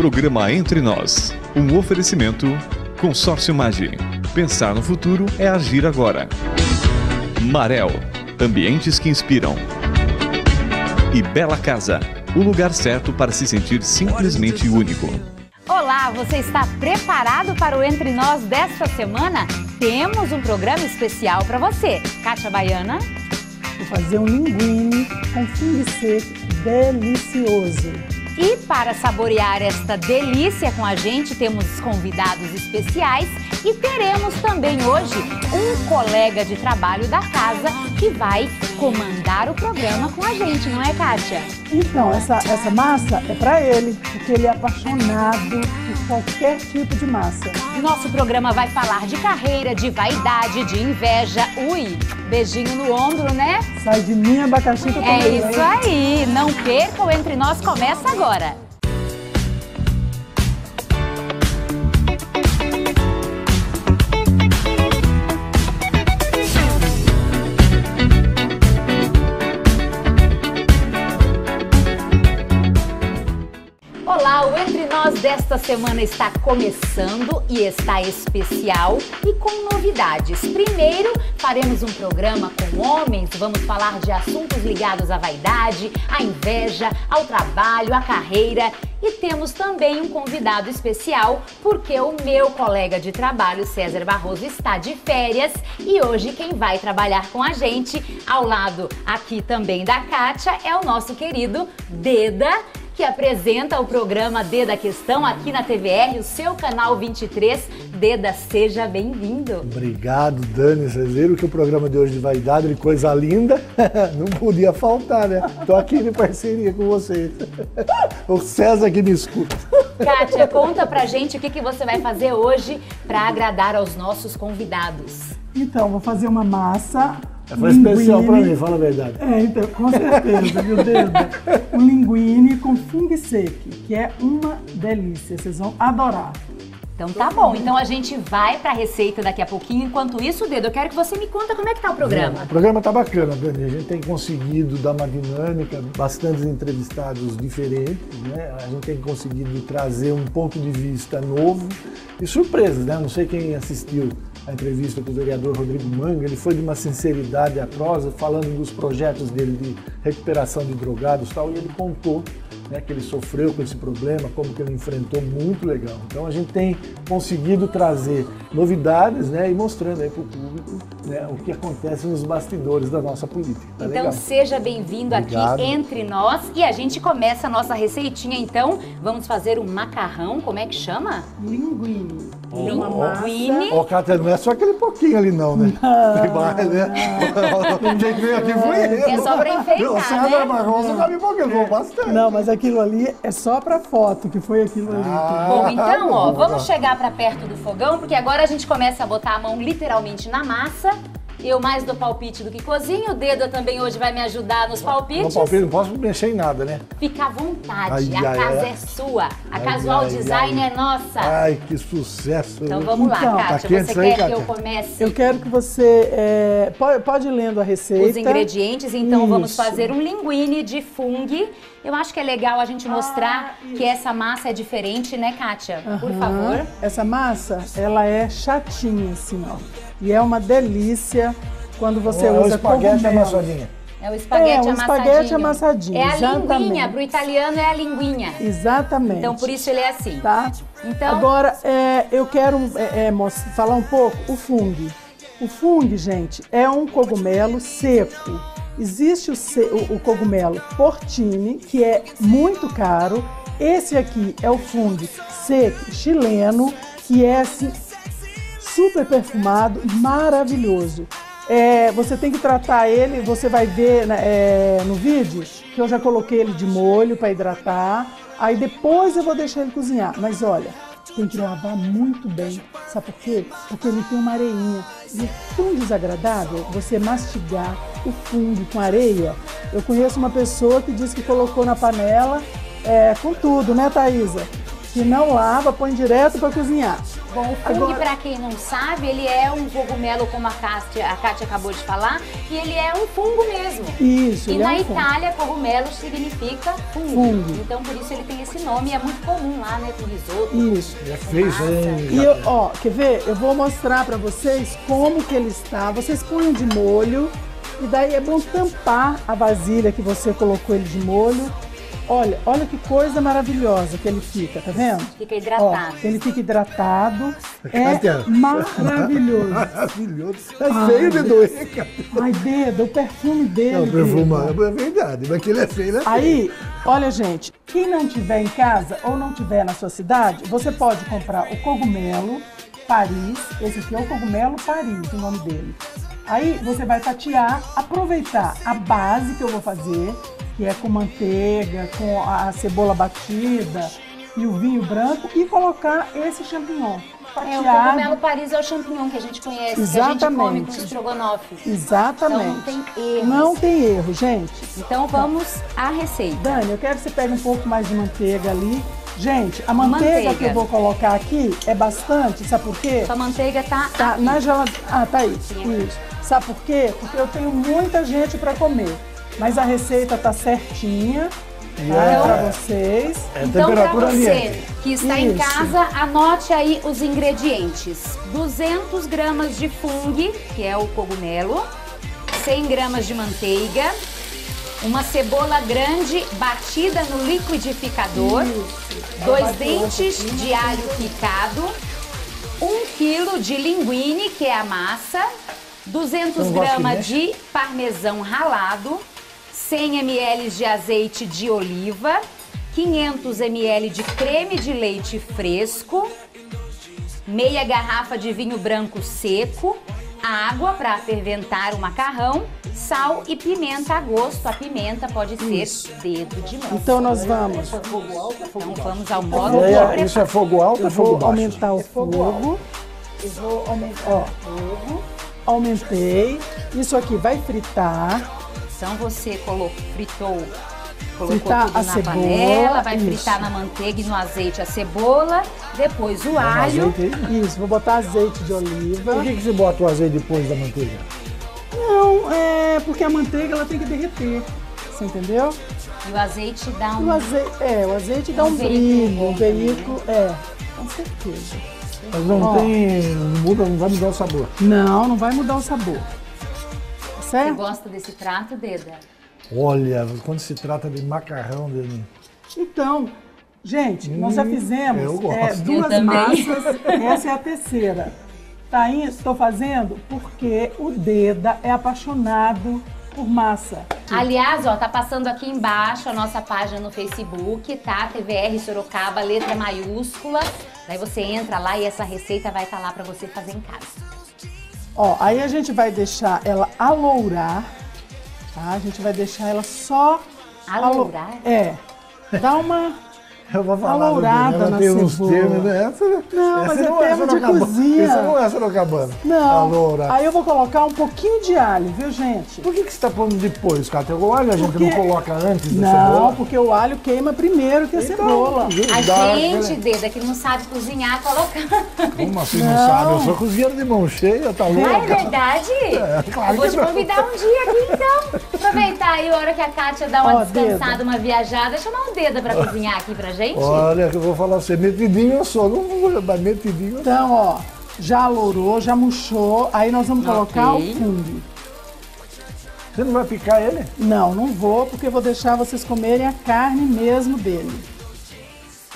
Programa Entre Nós. Um oferecimento Consórcio Magi. Pensar no futuro é agir agora. Marel. Ambientes que inspiram. E Bela Casa. O lugar certo para se sentir simplesmente único. Olá, você está preparado para o Entre Nós desta semana? Temos um programa especial para você. Kátia Baiana. Vou fazer um linguine com fungo seco delicioso. E para saborear esta delícia com a gente, temos convidados especiais e teremos também hoje um colega de trabalho da casa que vai comandar o programa com a gente, não é, Kátia? Então, essa, essa massa é para ele, porque ele é apaixonado qualquer tipo de massa. Nosso programa vai falar de carreira, de vaidade, de inveja. Ui, beijinho no ombro, né? Sai de mim, abacaxi que eu É isso aí. Não percam, Entre Nós começa agora. Nós desta semana está começando e está especial e com novidades. Primeiro, faremos um programa com homens, vamos falar de assuntos ligados à vaidade, à inveja, ao trabalho, à carreira. E temos também um convidado especial, porque o meu colega de trabalho, César Barroso, está de férias e hoje quem vai trabalhar com a gente, ao lado aqui também da Kátia, é o nosso querido Deda que apresenta o programa Deda Questão aqui na TVR, o seu canal 23. Deda, seja bem-vindo. Obrigado, Dani. Vocês viram que o programa de hoje de vaidade, de coisa linda, não podia faltar, né? Tô aqui em parceria com vocês. O César que me escuta. Kátia, conta pra gente o que, que você vai fazer hoje para agradar aos nossos convidados. Então, vou fazer uma massa. Foi especial para mim, fala a verdade. É, então, com certeza, viu, Dedo? Um linguine com fungo seco, que é uma delícia. Vocês vão adorar. Então tá bom, então a gente vai pra receita daqui a pouquinho. Enquanto isso, Dedo, eu quero que você me conta como é que tá o programa. O programa tá bacana, Dani. A gente tem conseguido dar uma dinâmica, bastantes entrevistados diferentes, né? A gente tem conseguido trazer um ponto de vista novo e surpresas, né? Não sei quem assistiu a entrevista com o vereador Rodrigo Manga, ele foi de uma sinceridade à prosa, falando dos projetos dele de recuperação de drogados e tal, e ele contou né, que ele sofreu com esse problema, como que ele enfrentou, muito legal. Então a gente tem conseguido trazer novidades né, e mostrando aí para o público né, o que acontece nos bastidores da nossa política. Tá então legal? seja bem-vindo aqui entre nós e a gente começa a nossa receitinha então. Vamos fazer um macarrão, como é que chama? Linguine. É ó, massa. Linguine. Ó, Cátia, não é só aquele pouquinho ali não, né? Tem mais, né? Quem veio aqui foi ele. É só pra enfeitar, O César né? Barroso come pouquinho, foi bastante. Não, mas aquilo ali é só pra foto, que foi aquilo ali. Ah. Bom, então, ó, vamos chegar pra perto do fogão, porque agora a gente começa a botar a mão literalmente na massa. Eu mais dou palpite do que cozinho. O dedo também hoje vai me ajudar nos palpites. palpite, não posso mexer em nada, né? Fica à vontade, Ai, a ai, casa ai. é sua. A Ai, Casual ai, Design ai. é nossa. Ai, que sucesso. Então vamos lá, Então, tá Kátia. quente Você isso aí, quer que eu Kátia? comece Eu quero que você é, pode, pode ir lendo a receita. os ingredientes? Então vamos Isso. fazer um linguine de fungo. Eu acho que é legal a gente mostrar que essa massa é diferente, né, Kátia? Por favor. Essa massa, ela é chatinha assim, ó. E é uma delícia quando você é o usa espaguete cogumelo. amassadinha. É o espaguete É, o amassadinho. espaguete amassadinho, É a linguinha, exatamente. pro italiano é a linguinha. Exatamente. Então por isso ele é assim. Tá? Então- Agora, é, eu quero é, é, falar um pouco o fungo. O fungo, gente, é um cogumelo seco. Existe o, o- o cogumelo portini, que é muito caro. Esse aqui é o fungo seco chileno, que é assim, super perfumado, maravilhoso. É, você tem que tratar ele, você vai ver né, é, no vídeo que eu já coloquei ele de molho para hidratar. Aí depois eu vou deixar ele cozinhar. Mas olha, tem que lavar muito bem. Sabe por quê? Porque ele tem uma areinha. E é tão desagradável você mastigar o fungo com areia. Eu conheço uma pessoa que disse que colocou na panela é, com tudo, né, Thaisa? Que não lava, põe direto para cozinhar. Bom, o fungo, Agora... para quem não sabe, ele é um cogumelo, como a Kátia, a Kátia acabou de falar, e ele é um fungo mesmo. Isso, E na é um Itália, fungo. cogumelo significa fungo. fungo. Então, por isso ele tem esse nome, e é muito comum lá, né, com risoto. Isso. É hein? E eu, ó, quer ver? Eu vou mostrar para vocês como que ele está. Vocês põem de molho, e daí é bom tampar a vasilha que você colocou ele de molho Olha, olha que coisa maravilhosa que ele fica, tá vendo? Fica hidratado. Ó, ele fica hidratado. É maravilhoso. Maravilhoso. É feio de doer, cara. Ai, dedo, o perfume dele. Não, o perfume é verdade, mas que ele é feio, é feio. Aí, olha, gente, quem não tiver em casa ou não tiver na sua cidade, você pode comprar o cogumelo Paris. Esse aqui é o cogumelo Paris, o nome dele. Aí você vai fatiar, aproveitar a base que eu vou fazer que é com manteiga, com a cebola batida e o vinho branco e colocar esse champignon. É, o cogumelo Paris é o champignon que a gente conhece, Exatamente. que a gente come com estrogonofe. Exatamente. Então não tem erro. Não tem erro, gente. Então vamos à receita. Dani, eu quero que você pegue um pouco mais de manteiga ali. Gente, a manteiga, manteiga, que eu vou colocar aqui é bastante, sabe por quê? A manteiga tá, tá na geladeira. Ah, tá aí. Isso. Sabe por quê? Porque eu tenho muita gente para comer. Mas a receita tá certinha. Tá, é, para vocês. É então, para você que está Isso. em casa, anote aí os ingredientes: 200 gramas de fungo, que é o cogumelo, 100 gramas de manteiga, uma cebola grande batida no liquidificador, Isso. dois dentes de alho picado, um quilo de linguine, que é a massa, 200 gramas de parmesão ralado, 100 ml de azeite de oliva, 500 ml de creme de leite fresco, meia garrafa de vinho branco seco, água para ferventar o macarrão, sal e pimenta a gosto. A pimenta pode ser isso. dedo de mão. Então nós vamos. Então vamos ao modo é, Isso é fogo alto ou fogo baixo? aumentar o fogo. Eu vou aumentar o fogo. Aumentei. Isso aqui vai fritar. Então você colocou, fritou, colocou fritar tudo na cebola, panela, vai isso. fritar na manteiga e no azeite a cebola, depois o alho. Isso, vou botar azeite de oliva. Por que, que você bota o azeite depois da manteiga? Não, é porque a manteiga ela tem que derreter. Você entendeu? E o azeite dá um. O azeite, é, o azeite dá um, um brilho, um veículo, é, com certeza. Mas não Ó, tem. Não, muda, não vai mudar o sabor. Não, não vai mudar o sabor certo? Você gosta desse prato, Deda? Olha, quando se trata de macarrão, Dani. Então, gente, hum, nós já fizemos é, duas massas, essa é a terceira. Tá aí, estou fazendo porque o Deda é apaixonado por massa. Aliás, ó, tá passando aqui embaixo a nossa página no Facebook, tá? TVR Sorocaba, letra maiúscula. Daí você entra lá e essa receita vai estar tá lá para você fazer em casa. Ó, aí a gente vai deixar ela alourar, tá? A gente vai deixar ela só... Alourar? É. Dá uma eu vou falar alourada na tem uns termos, né? Essa, não, essa mas é não é termo de cozinha. Essa não é Sorocabana. Não. Aloura. Aí eu vou colocar um pouquinho de alho, viu, gente? Por que, que você está pondo depois, cara? Tem o alho a gente porque... não coloca antes da não, cebola? Não, porque o alho queima primeiro que a então, cebola. A gente, Deda, que não sabe cozinhar, coloca. Como assim não, não sabe? Eu sou cozinheiro de mão cheia, tá louco? Ah, é verdade? É, claro eu vou te não. convidar um dia aqui, então. Aproveitar aí a hora que a Kátia dá uma Ó, descansada, Deda. uma viajada, chamar um Deda para cozinhar aqui pra gente. Olha, eu vou falar pra você, metidinho eu sou, não vou dar metidinho. Então, ó, já alourou, já murchou, aí nós vamos colocar okay. o fungo. Você não vai picar ele? Não, não vou, porque eu vou deixar vocês comerem a carne mesmo dele.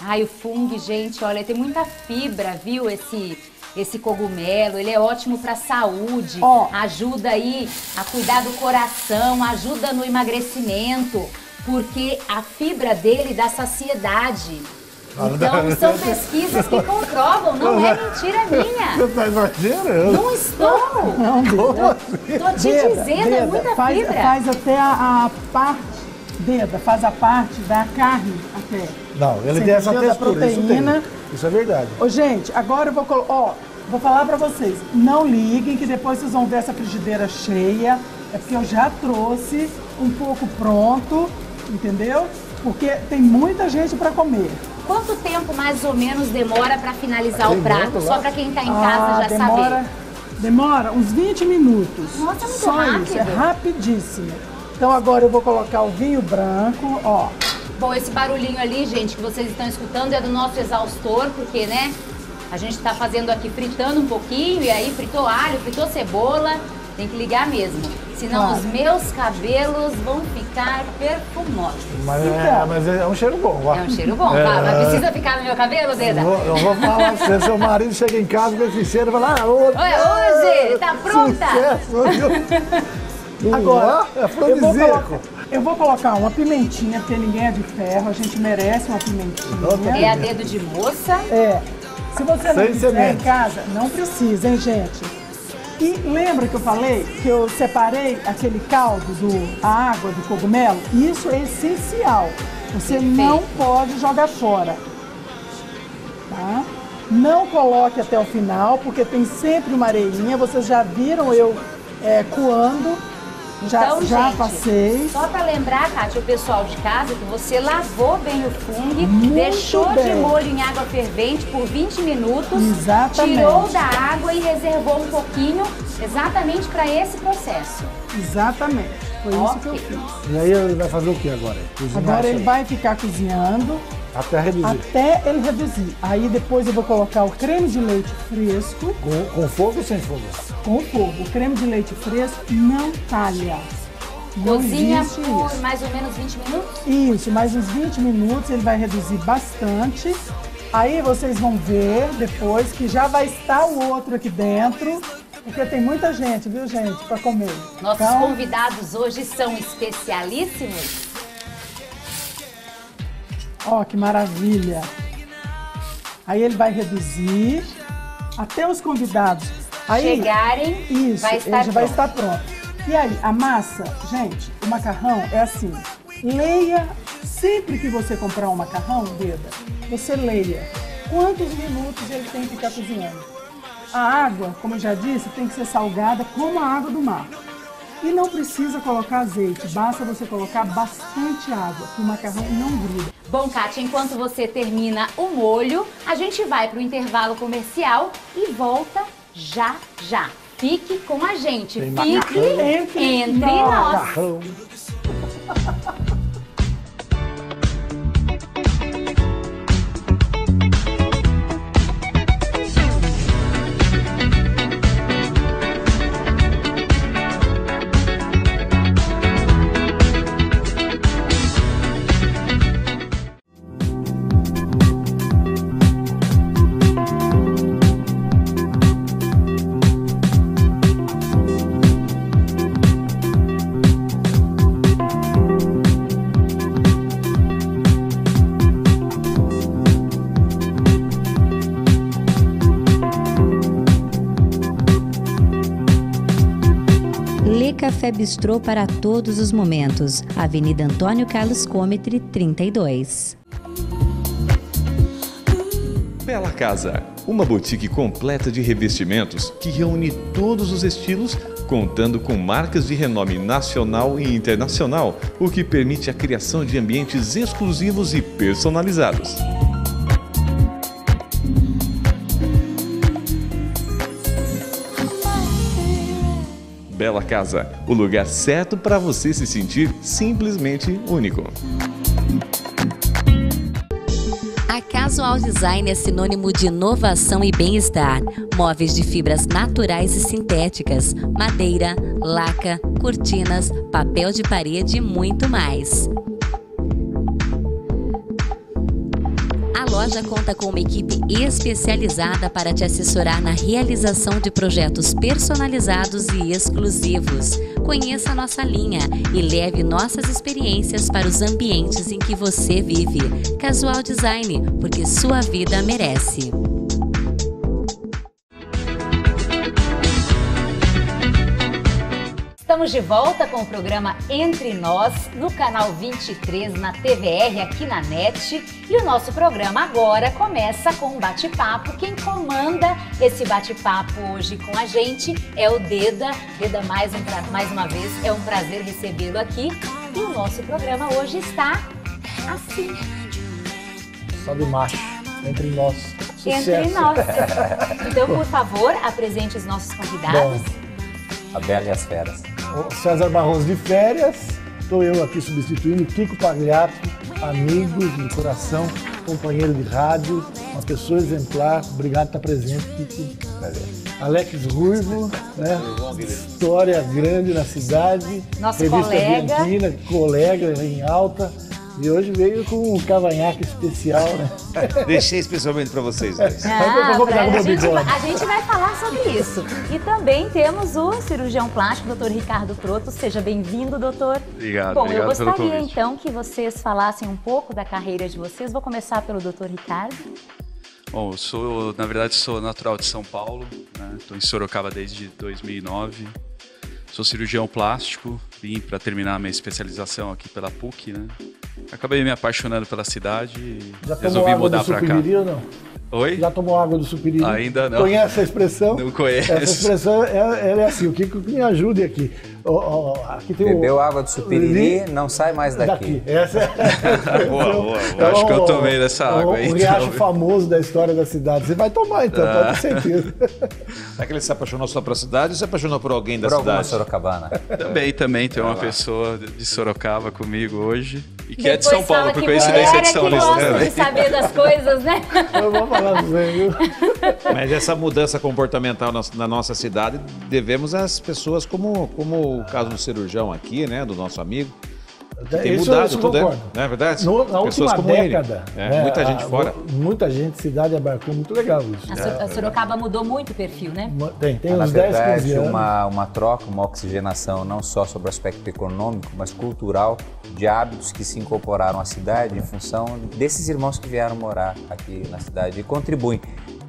Ai, o fungo, gente, olha, tem muita fibra, viu, esse esse cogumelo, ele é ótimo para saúde, oh. ajuda aí a cuidar do coração, ajuda no emagrecimento porque a fibra dele dá saciedade. Então, são pesquisas que comprovam, não é mentira minha. Você está exagerando? Não estou. Não, Estou te deda, dizendo, deda, é muita faz, fibra. Faz até a, a, parte, deda, faz a parte da carne até. Não, ele Você tem essa textura, proteína. Isso, isso, é verdade. Ô, gente, agora eu vou colocar, ó, vou falar para vocês, não liguem que depois vocês vão ver essa frigideira cheia, é porque eu já trouxe um pouco pronto entendeu? Porque tem muita gente para comer. Quanto tempo mais ou menos demora para finalizar o prato? Só para quem está em casa ah, já demora, saber. Demora uns 20 minutos. Nossa, é muito Só rápido. Isso, é rapidíssimo. Então agora eu vou colocar o vinho branco, ó. Bom, esse barulhinho ali, gente, que vocês estão escutando é do nosso exaustor, porque, né, a gente está fazendo aqui fritando um pouquinho e aí fritou alho, fritou cebola, tem que ligar mesmo. Senão Claro. os meus cabelos vão ficar perfumosos. Mas, é, Então. mas é um cheiro bom. ó. É um cheiro bom, É. tá? Mas precisa ficar no meu cabelo, Deda? Eu vou, eu vou falar pra você, seu marido chega em casa com esse cheiro e fala, ah, hoje, Oi, hoje, tá pronta? Sucesso, viu? Agora, é eu vou, afrodisíaco. colocar, eu vou colocar uma pimentinha, porque ninguém é de ferro, a gente merece uma pimentinha. É a dedo de moça. É. Se você não Sem quiser em casa, não precisa, hein, gente? E lembra que eu falei que eu separei aquele caldo, do, a água do cogumelo? Isso é essencial. Você não pode jogar fora. Tá? Não coloque até o final, porque tem sempre uma areinha. Vocês já viram eu é, coando. Já, Então, já gente, passei. Só para lembrar, Kátia, o pessoal de casa, que você lavou bem o fungo, Muito deixou de bem. molho em água fervente por 20 minutos, Exatamente. tirou da água e reservou um pouquinho exatamente para esse processo. Exatamente. Foi isso que eu fiz. E aí ele vai fazer o que agora? Cozinhar Agora ele aí. vai ficar cozinhando Até reduzir. até ele reduzir. Aí depois eu vou colocar o creme de leite fresco Com, com fogo ou sem fogo? com fogo. O creme de leite fresco não talha. Não Cozinha por isso. mais ou menos 20 minutos. Isso, mais uns 20 minutos ele vai reduzir bastante. Aí vocês vão ver depois que já vai estar o outro aqui dentro, porque tem muita gente, viu gente, para comer. Nossos Então, convidados hoje são especialíssimos. Ó, que maravilha. Aí ele vai reduzir até os convidados. Aí, Chegarem, isso, vai ele estar já vai pronto. estar pronto. E aí, a massa, gente, o macarrão é assim. Leia, sempre que você comprar um macarrão, Deda, você leia quantos minutos ele tem que ficar cozinhando. A água, como eu já disse, tem que ser salgada como a água do mar. E não precisa colocar azeite, basta você colocar bastante água, que o macarrão não gruda. Bom, Kátia, enquanto você termina o molho, a gente vai para o intervalo comercial e volta já já. Fique com a gente, Tem fique macarrão. entre, Entre nós. Macarrão. Café Bistrô para todos os momentos. Avenida Antônio Carlos Cometre, 32. Bela Casa, uma boutique completa de revestimentos que reúne todos os estilos, contando com marcas de renome nacional e internacional, o que permite a criação de ambientes exclusivos e personalizados. Casa, o lugar certo para você se sentir simplesmente único. A Casual Design é sinônimo de inovação e bem-estar. Móveis de fibras naturais e sintéticas, madeira, laca, cortinas, papel de parede e muito mais. Loja conta com uma equipe especializada para te assessorar na realização de projetos personalizados e exclusivos. Conheça nossa linha e leve nossas experiências para os ambientes em que você vive. Casual Design, porque sua vida merece. Estamos de volta com o programa Entre Nós, no canal 23, na TVR, aqui na NET. E o nosso programa agora começa com um bate-papo. Quem comanda esse bate-papo hoje com a gente é o Deda. Deda, mais, um, pra- mais uma vez, é um prazer recebê-lo aqui. E o nosso programa hoje está assim. Só de macho. Entre nós. Sucesso. Entre nós. Então, por favor, apresente os nossos convidados. Bom, A Bela e as Feras. César Barroso de férias. Estou eu aqui substituindo Kiko Pagliato, amigo de coração, companheiro de rádio, uma pessoa exemplar. Obrigado por estar presente, Kiko. Alex Ruivo, né? História grande na cidade. Nosso Revista colega. Bianchina, colega em alta. E hoje veio com um cavanhaque especial, né? Deixei especialmente para vocês dois. Ah, Eu vou pra- meu a, gente a gente vai falar sobre isso. E também temos o cirurgião plástico, doutor Ricardo Proto. Seja bem-vindo, doutor. Obrigado, Bom, eu obrigado pelo gostaria então que vocês falassem um pouco da carreira de vocês. Vou começar pelo doutor Ricardo. Bom, eu sou, na verdade, sou natural de São Paulo, estou em Sorocaba desde 2009. Sou cirurgião plástico, vim para terminar minha especialização aqui pela PUC, né? Acabei me apaixonando pela cidade e Já tomou resolvi água mudar do para cá. Supiriri ou não? Oi? Já tomou água do Supiriri? Ainda não. Conhece a expressão? Não conheço. Essa expressão é, ela é assim, o que me ajude aqui. Ó, ó, aqui tem Bebeu o... água do Supiriri, não sai mais daqui. daqui. Essa é... Boa, boa, boa. Eu acho que eu tomei dessa água o, aí, O então. riacho famoso da história da cidade. Você vai tomar então, Ah. pode ter certeza. Será que ele se apaixonou só pela cidade ou se apaixonou por alguém da Por alguma cidade? Sorocabana. Também, também tem uma pessoa de Sorocaba comigo hoje e que é de Depois São Paulo, por coincidência é de São é Paulo. gosta de saber das coisas, né? Eu vou falar pra você, viu? Mas essa mudança comportamental na, na nossa cidade devemos às pessoas como, como o caso do cirurgião aqui, né, do nosso amigo. Que Tem Isso- mudado isso tudo, né? concordo. Não é verdade? No- na pessoas última como ele. década, É, né, muita gente a- fora. Muita gente, cidade abarcou, muito legal isso. A, Sor- a Sorocaba mudou muito o perfil, né? Tem, tem É, na uns 10, 15 verdade, anos. uma, uma troca, uma oxigenação, não só sobre o aspecto econômico, mas cultural, de hábitos que se incorporaram à cidade em função desses irmãos que vieram morar aqui na cidade e contribuem.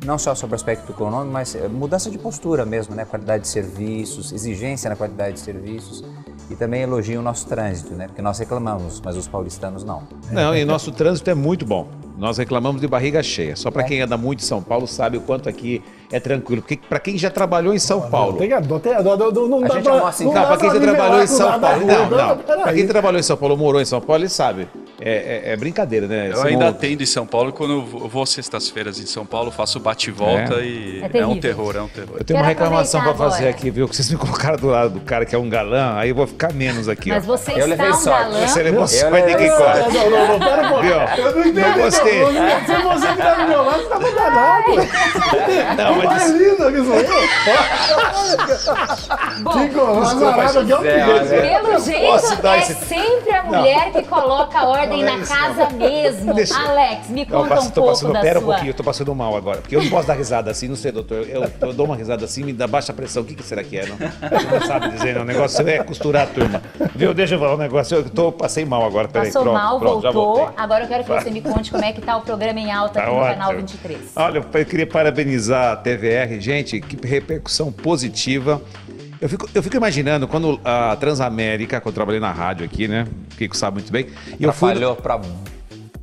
Não só sobre o aspecto econômico, mas eh, mudança de postura mesmo, né? Qualidade de serviços, exigência na qualidade de serviços e também elogiam o nosso trânsito, né? Porque nós reclamamos, mas os paulistanos não. Não, e nosso trânsito é muito bom. Nós reclamamos de barriga cheia. Só para quem anda muito em São Paulo sabe o quanto aqui é tranquilo. Porque para quem já trabalhou em São Paulo. Tem não, não, não A dá gente pra- não. Não, dá pra quem já trabalhou em São Paulo. Não, não. peraí. Pra quem trabalhou em São Paulo, morou em São Paulo, ele sabe. É, é- é brincadeira, né? Eu ainda atendo em São Paulo, quando eu vou- sextas-feiras em São Paulo, faço bate-volta É. e É é, um terror, é um terror. Eu tenho uma reclamação para fazer aqui, viu? Que vocês me colocaram do lado do cara que é um galã, aí eu vou ficar menos aqui, Mas ó. você Eu está um sorte. galã. Você levou sorte levei corre. Não, não, não, pera um pouco. Eu não entendi. Não gostei. Se você que tá do meu lado, você tá danado. Não, mas Mas isso- lindo que sou eu. Azarado aqui é o Zé, Pelo jeito, é sempre a mulher que coloca ordem na casa mesmo. Deixa- Alex, me Eu conta passo, um pouco passando, da pera um pouquinho, eu tô passando mal agora. Porque eu não posso dar risada assim, não sei, doutor. Eu, eu dou uma risada assim, me dá baixa pressão. O que, que será que é? Não, sabe dizer, não. O negócio é costurar a turma. Viu? Deixa eu falar um negócio. Eu tô, passei mal agora, peraí. Passou pronto, mal, pronto, voltou. Agora eu quero que você me conte como é que tá o programa em alta Tá aqui no ótimo. canal 23. Olha, eu queria parabenizar TVR, gente, que repercussão positiva. Eu fico, eu fico imaginando quando a Transamérica, quando eu trabalhei na rádio aqui, né? O Kiko sabe muito bem. E eu fui. Atrapalhou pra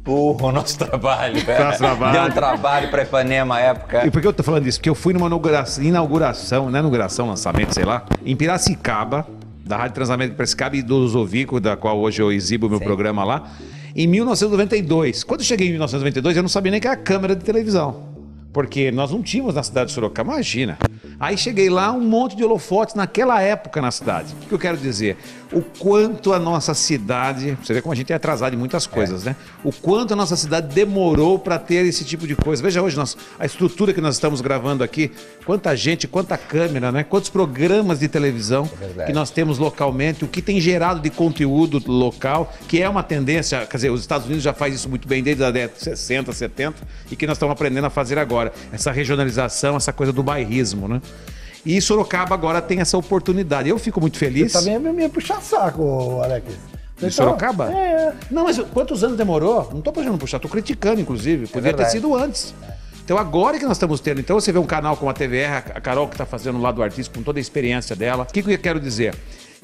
burro o nosso trabalho. Nosso trabalho. Deu um trabalho pra Ipanema à época. E por que eu tô falando isso? Porque eu fui numa inauguração, inauguração não é inauguração, lançamento, sei lá, em Piracicaba, da Rádio Transamérica de Piracicaba e do Lusovico, da qual hoje eu exibo o meu Sim. programa lá, em 1992. Quando eu cheguei em 1992, eu não sabia nem que era câmera de televisão. Porque nós não tínhamos na cidade de Sorocaba, imagina. Aí cheguei lá, um monte de holofotes naquela época na cidade. O que eu quero dizer? O quanto a nossa cidade. Você vê como a gente é atrasado em muitas coisas, né? O quanto a nossa cidade demorou para ter esse tipo de coisa. Veja hoje nós, a estrutura que nós estamos gravando aqui, quanta gente, quanta câmera, né? Quantos programas de televisão verdade. que nós temos localmente, o que tem gerado de conteúdo local, que é uma tendência, quer dizer, os Estados Unidos já faz isso muito bem desde a década de 60, 70, e que nós estamos aprendendo a fazer agora. Essa regionalização, essa coisa do bairrismo, né? E Sorocaba agora tem essa oportunidade. Eu fico muito feliz. Você também é meio puxar saco, Alex. De Sorocaba? É. Não, mas quantos anos demorou? Não estou puxando puxar, estou criticando, inclusive. Podia ter verdade. sido antes. Então agora que nós estamos tendo. Então você vê um canal como a TVR, a Carol que está fazendo lá do artista com toda a experiência dela. O que, que eu quero dizer?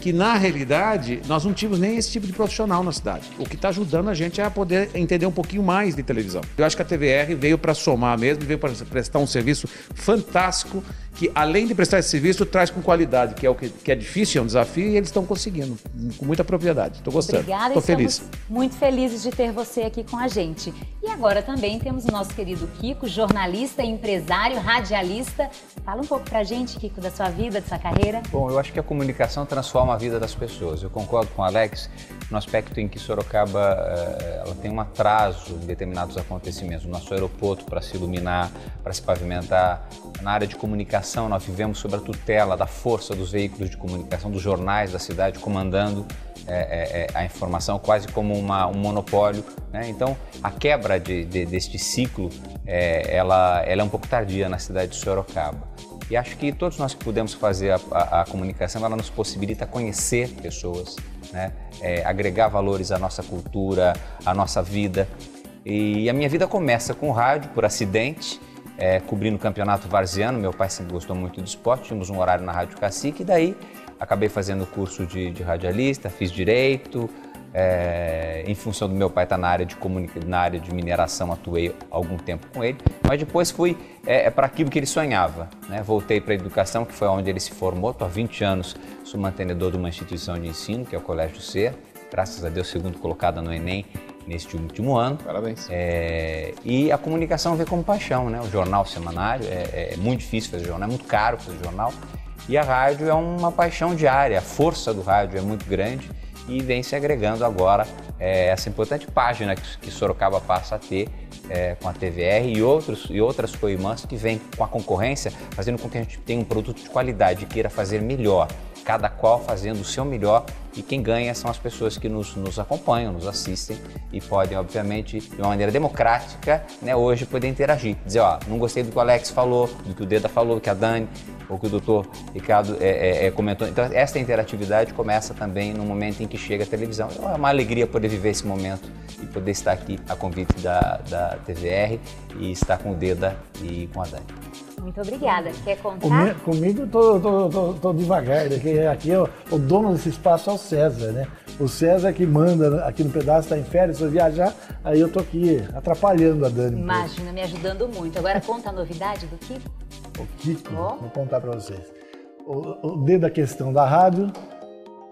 que na realidade nós não tínhamos nem esse tipo de profissional na cidade. O que está ajudando a gente é a poder entender um pouquinho mais de televisão. Eu acho que a TVR veio para somar mesmo, veio para prestar um serviço fantástico que além de prestar esse serviço, traz com qualidade, que é o que, que é difícil, é um desafio, e eles estão conseguindo, com muita propriedade. Estou gostando. Obrigada, Estou feliz. Muito felizes de ter você aqui com a gente. E agora também temos o nosso querido Kiko, jornalista, empresário, radialista. Fala um pouco pra gente, Kiko, da sua vida, da sua carreira. Bom, eu acho que a comunicação transforma a vida das pessoas. Eu concordo com o Alex no aspecto em que Sorocaba eh, ela tem um atraso em determinados acontecimentos. O nosso aeroporto para se iluminar, para se pavimentar, na área de comunicação nós vivemos sob a tutela da força dos veículos de comunicação, dos jornais da cidade comandando é, é, a informação quase como uma, um monopólio. Né? Então, a quebra de, de, deste ciclo, é, ela, ela é um pouco tardia na cidade de Sorocaba. E acho que todos nós que podemos fazer a, a, a comunicação, ela nos possibilita conhecer pessoas, né? É, agregar valores à nossa cultura, à nossa vida. E a minha vida começa com o rádio, por acidente, é, cobrindo o campeonato varziano. Meu pai sempre gostou muito de esporte, tínhamos um horário na Rádio Cacique, e daí acabei fazendo curso de, de radialista, fiz direito. É, em função do meu pai estar na área de comunica, na área de mineração, atuei algum tempo com ele, mas depois fui é, é para aquilo que ele sonhava. Né? Voltei para a educação, que foi onde ele se formou. Estou há 20 anos, sou mantenedor de uma instituição de ensino, que é o Colégio C. Graças a Deus, segundo colocado no Enem neste último ano. Parabéns. É, e a comunicação vê como paixão, né? O jornal semanário é, é muito difícil fazer jornal, é muito caro fazer jornal. E a rádio é uma paixão diária, a força do rádio é muito grande e vem se agregando agora é, essa importante página que, que Sorocaba passa a ter é, com a TVR e, outros, e outras coimãs que vêm com a concorrência, fazendo com que a gente tenha um produto de qualidade e queira fazer melhor, cada qual fazendo o seu melhor e quem ganha são as pessoas que nos, nos acompanham, nos assistem e podem, obviamente, de uma maneira democrática, né, hoje poder interagir. Dizer, ó, não gostei do que o Alex falou, do que o Deda falou, do que a Dani, ou que o doutor Ricardo é, é, é, comentou. Então, essa interatividade começa também no momento em que chega a televisão. Então, é uma alegria poder viver esse momento e poder estar aqui a convite da, da TVR e estar com o Deda e com a Dani. Muito obrigada. Quer contar? Comigo, comigo tô, tô, tô, tô devagar. Aqui, aqui é o, o, dono desse espaço é o César, né? O César que manda aqui no pedaço, está em férias, vai viajar, aí eu tô aqui atrapalhando a Dani. Imagina, me ajudando muito. Agora conta a novidade do Kiko. O Kiko, oh. vou contar para vocês. O, o dedo da questão da rádio,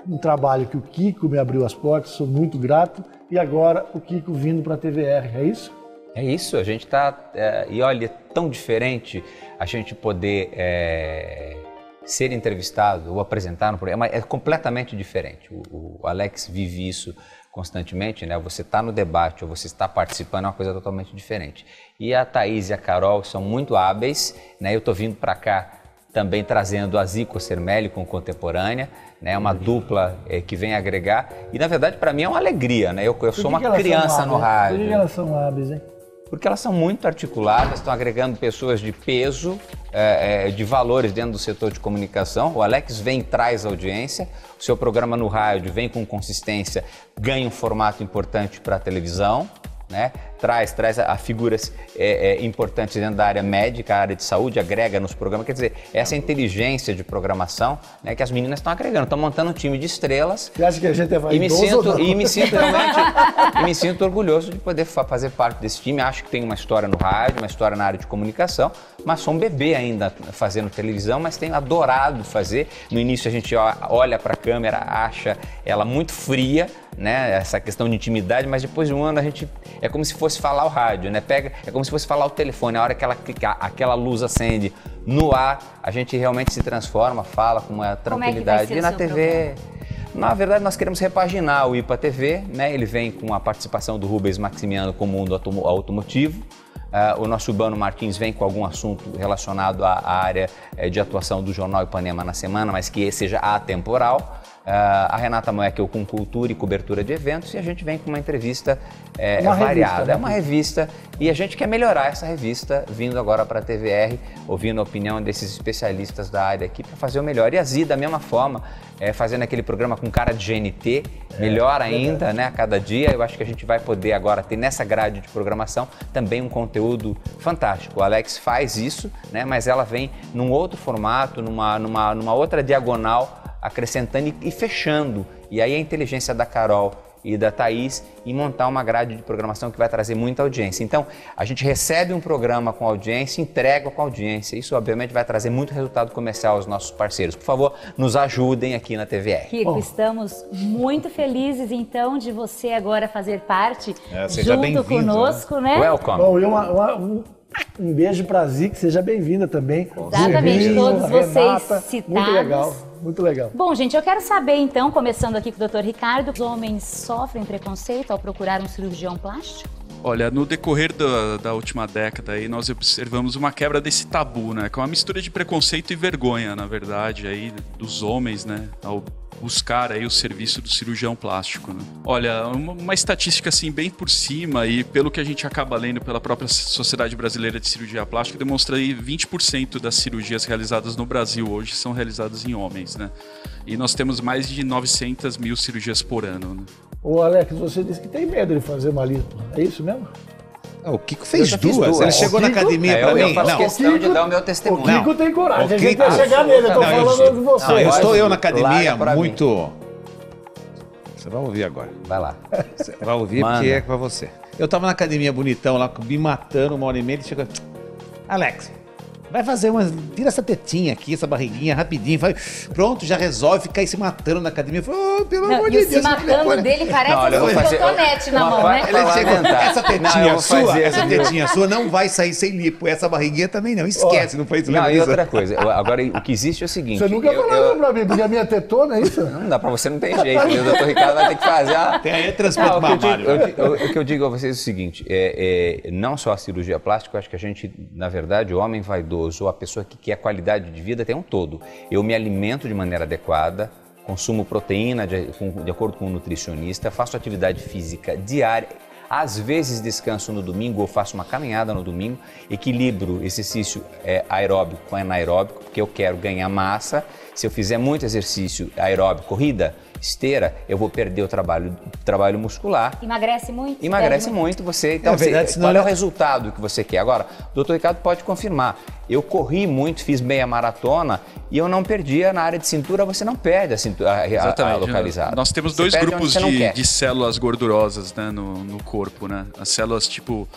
um trabalho que o Kiko me abriu as portas, sou muito grato. E agora o Kiko vindo para a TVR, é isso? É isso, a gente está. É, e olha, é tão diferente a gente poder é, ser entrevistado ou apresentar no programa, é completamente diferente. O, o Alex vive isso constantemente, né? Você está no debate ou você está participando é uma coisa totalmente diferente. E a Thaís e a Carol são muito hábeis, né? Eu estou vindo para cá também trazendo a Zico Sermelli com Contemporânea, né? Uma dupla é, que vem agregar. E na verdade para mim é uma alegria, né? Eu, eu sou uma criança no rádio. Por que elas são hábeis, hein? porque elas são muito articuladas, estão agregando pessoas de peso, é, é, de valores dentro do setor de comunicação. O Alex vem traz audiência, o seu programa no rádio vem com consistência, ganha um formato importante para a televisão né? Traz, traz a, a figuras é, é, importantes dentro da área médica, a área de saúde, agrega nos programas. Quer dizer, essa inteligência de programação né, que as meninas estão agregando, estão montando um time de estrelas. Você acha que a gente é e me sinto E me sinto realmente e me sinto orgulhoso de poder fazer parte desse time. Acho que tem uma história no rádio, uma história na área de comunicação, mas sou um bebê ainda fazendo televisão, mas tenho adorado fazer. No início a gente olha para a câmera, acha ela muito fria, né? Essa questão de intimidade, mas depois de um ano a gente é como se fosse falar o rádio, né? Pega, é como se fosse falar o telefone. A hora que ela aquela luz acende no ar, a gente realmente se transforma, fala com uma tranquilidade. É e na TV, programa? na verdade, nós queremos repaginar o IPA TV, né? Ele vem com a participação do Rubens Maximiano com o mundo automotivo. Uh, o nosso Urbano Martins vem com algum assunto relacionado à, à área eh, de atuação do Jornal Ipanema na semana, mas que seja atemporal. Uh, a Renata Moekel com cultura e cobertura de eventos e a gente vem com uma entrevista é, uma variada. Revista, né? É uma revista e a gente quer melhorar essa revista vindo agora para a TVR, ouvindo a opinião desses especialistas da área aqui para fazer o melhor. E a Zida, da mesma forma, é, fazendo aquele programa com cara de GNT, é, melhor ainda, né? A cada dia. Eu acho que a gente vai poder agora ter nessa grade de programação também um conteúdo fantástico. O Alex faz isso, né? Mas ela vem num outro formato, numa, numa, numa outra diagonal acrescentando e, e fechando. E aí a inteligência da Carol e da Thaís em montar uma grade de programação que vai trazer muita audiência. Então, a gente recebe um programa com audiência, entrega com audiência. Isso, obviamente, vai trazer muito resultado comercial aos nossos parceiros. Por favor, nos ajudem aqui na TVR. Kiko, Bom. estamos muito felizes, então, de você agora fazer parte é, junto conosco, né? né? Welcome. Bom, uma, uma, um beijo para Zic, seja bem-vinda também. Exatamente, todos vocês Renata, citados. Muito legal, muito legal. Bom, gente, eu quero saber então, começando aqui com o Dr. Ricardo, os homens sofrem preconceito ao procurar um cirurgião plástico? Olha, no decorrer da, da, última década aí, nós observamos uma quebra desse tabu, né? Que é uma mistura de preconceito e vergonha, na verdade, aí, dos homens, né? Ao buscar aí o serviço do cirurgião plástico. Né? Olha, uma, uma, estatística assim bem por cima e pelo que a gente acaba lendo pela própria Sociedade Brasileira de Cirurgia Plástica demonstra aí 20% das cirurgias realizadas no Brasil hoje são realizadas em homens, né? E nós temos mais de 900 mil cirurgias por ano. Né? Ô Alex, você disse que tem medo de fazer lipo, é isso mesmo? O Kiko fez duas. duas. Ele chegou Kiko, na academia é, pra mim. Eu faço não. questão Kiko, de dar o meu testemunho. O Kiko tem coragem. O Kiko, a gente vai chegar nele. Eu tô não, falando eu, de você. Não, eu estou eu na academia muito... Você vai ouvir agora. Vai lá. Você vai ouvir Manda. porque é pra você. Eu tava na academia bonitão lá, me matando uma hora e meia. Ele chegou... Alex, Vai fazer umas. Tira essa tetinha aqui, essa barriguinha rapidinho. Vai, pronto, já resolve ficar aí se matando na academia. Falo, oh, pelo não, amor de Deus. se matando dele parece não, olha, um cotonete na mão, né? Ele chegou, essa tetinha não, sua, fazer, essa tetinha sua não vai sair sem lipo. Essa barriguinha também não. Esquece, oh, não foi isso Não, e outra coisa. Agora, o que existe é o seguinte. Você nunca falou eu... pra mim, porque a minha tetona é isso? Não dá pra você, não tem jeito. o doutor Ricardo vai ter que fazer. A... Tem aí transplante mamário. O que eu digo a vocês é o seguinte: é, é, não só a cirurgia plástica, eu acho que a gente, na verdade, o homem vaidoso, ou a pessoa que que a qualidade de vida tem um todo. Eu me alimento de maneira adequada, consumo proteína de, de acordo com o nutricionista, faço atividade física diária. Às vezes descanso no domingo ou faço uma caminhada no domingo, equilibro exercício é, aeróbico com anaeróbico, porque eu quero ganhar massa. Se eu fizer muito exercício aeróbico, corrida, esteira, eu vou perder o trabalho, trabalho muscular. Emagrece muito? Emagrece muito. você. Então, é verdade, você, qual é o resultado que você quer? Agora, o doutor Ricardo pode confirmar. Eu corri muito, fiz meia maratona e eu não perdia na área de cintura, você não perde a cintura a, a, a localizada. Nós temos dois grupos de, de, células gordurosas né, no, no corpo, né? As células tipo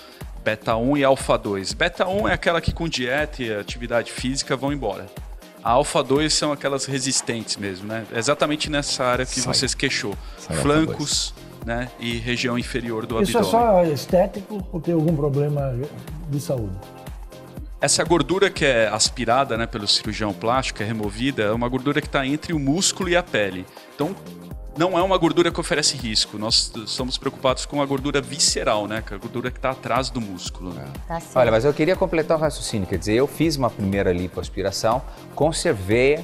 beta 1 e alfa 2. Beta 1 é aquela que com dieta e atividade física vão embora. A alfa 2 são aquelas resistentes mesmo, né? É exatamente nessa área que Sai. você se queixou. Sai Flancos né? e região inferior do Isso abdômen. Isso é só estético ou tem algum problema de saúde? Essa gordura que é aspirada né, pelo cirurgião plástico, é removida, é uma gordura que está entre o músculo e a pele. Então, não é uma gordura que oferece risco. Nós estamos preocupados com a gordura visceral, né? Que é a gordura que está atrás do músculo. Né? Tá Olha, mas eu queria completar o raciocínio. Quer dizer, eu fiz uma primeira lipoaspiração, conservei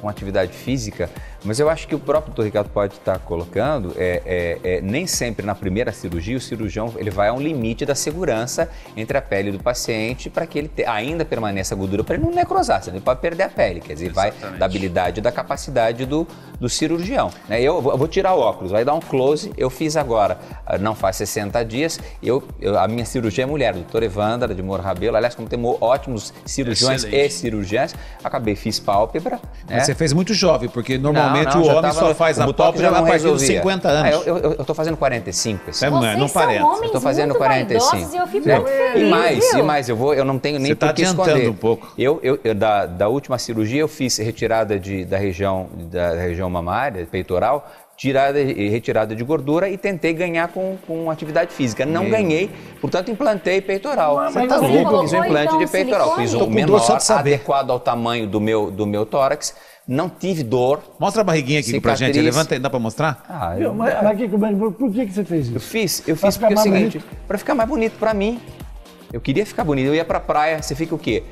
com atividade física, mas eu acho que o próprio doutor Ricardo pode estar colocando, é, é, é, nem sempre na primeira cirurgia o cirurgião ele vai a um limite da segurança entre a pele do paciente para que ele te, ainda permaneça a gordura, para ele não necrosar, senão ele pode perder a pele, quer dizer, Exatamente. vai da habilidade e da capacidade do, do cirurgião. Né? Eu, eu, vou tirar o óculos, vai dar um close, eu fiz agora, ah, não faz 60 dias, eu, eu a minha cirurgia é mulher, doutora Evandra de Moro Rabelo, aliás, como temos ótimos cirurgiões Excelente. e cirurgiãs, acabei, fiz pálpebra. Né? Você fez muito jovem, porque normalmente Normalmente não, o homem só faz a pálpebra a partir dos 50 anos. Ah, eu, eu, eu tô fazendo 45. Assim. É, não, não parece. Eu tô fazendo 45. Eu fico e mais, viu? e mais, eu vou, eu não tenho nem Você tá por que esconder. um pouco. Eu, eu, eu, da, da última cirurgia eu fiz retirada de, da região da região mamária, peitoral, tirada e retirada de gordura e tentei ganhar com, com atividade física. Não Meu. ganhei, portanto implantei peitoral. Mas você tá louco? Fiz um implante então, de peitoral. Fiz um menor, adequado ao tamanho do meu, do meu tórax não tive dor. Mostra a barriguinha aqui cicatriz. pra gente. Levanta aí, dá pra mostrar? Ah, eu, mas, mas, por que, que você fez isso? Eu fiz, eu fiz porque é o seguinte, para ficar mais bonito para mim. Eu queria ficar bonito. Eu ia pra praia, você fica o quê?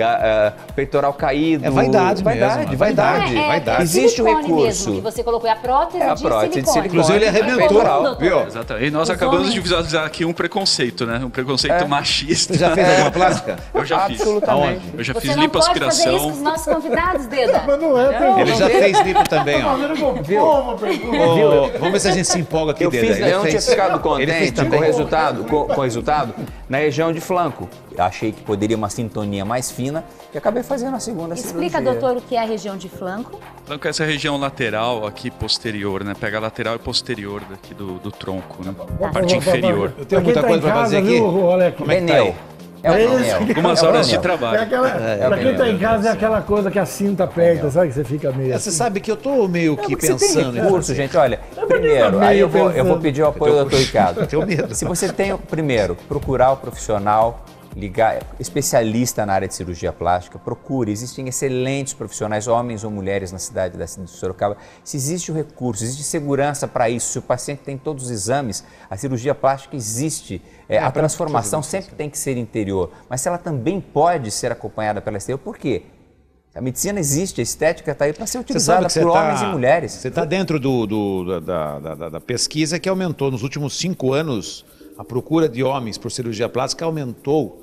É, é, peitoral caído. É vaidade, vaidade, mesmo, vaidade, é, é, vaidade. Existe o recurso. Mesmo, que você colocou a prótese, é a prótese de, silicone. de silicone. Inclusive ele arrebentou, viu? Exatamente. E nós Os acabamos homens. de visualizar aqui um preconceito, né? Um preconceito é. machista. Você já fez alguma plástica? Eu já fiz. Absolutamente. Eu já fiz lipoaspiração. Você não pode fazer isso com os nossos convidados, Deda. Mas não é, não, Ele já fez lipo também, ó. Viu? Vamos ver se a gente se empolga aqui, eu Deda. Fiz, eu não tinha ficado contente com o resultado, com o resultado na região de flanco. Eu achei que poderia uma sintonia mais fina e acabei fazendo a segunda Explica, cirurgia. doutor, o que é a região de flanco. Flanco é essa região lateral aqui posterior, né? Pega a lateral e posterior daqui do, do tronco, né? A parte inferior. Eu tenho muita tá coisa pra fazer aqui. viu, Alex? Como é que tá Pneu. aí? É o É isso. Algumas É horas de trabalho. É aquela, É, pra quem é, tá é, em casa é é, aquela coisa que a cinta aperta, sabe? Que você fica meio. É, Você assim. sabe que eu tô meio que porque você tem pensando em Curso, gente, olha, primeiro, tá aí eu vou, eu vou pedir o apoio do doutor Ricardo. Eu tenho medo. Se você tem, primeiro, procurar o profissional, ligar, especialista na área de cirurgia plástica, procure. Existem excelentes profissionais, homens ou mulheres, na cidade da de Sorocaba. Se existe o recurso, existe segurança para isso, se o paciente tem todos os exames, a cirurgia plástica existe. É, a transformação sempre tem que ser interior, mas ela também pode ser acompanhada pela exterior. Por quê? A medicina existe, a estética está aí para ser utilizada por tá- homens e mulheres. Você está dentro do, do- da, da- da- da pesquisa que aumentou nos últimos cinco anos. A procura de homens por cirurgia plástica aumentou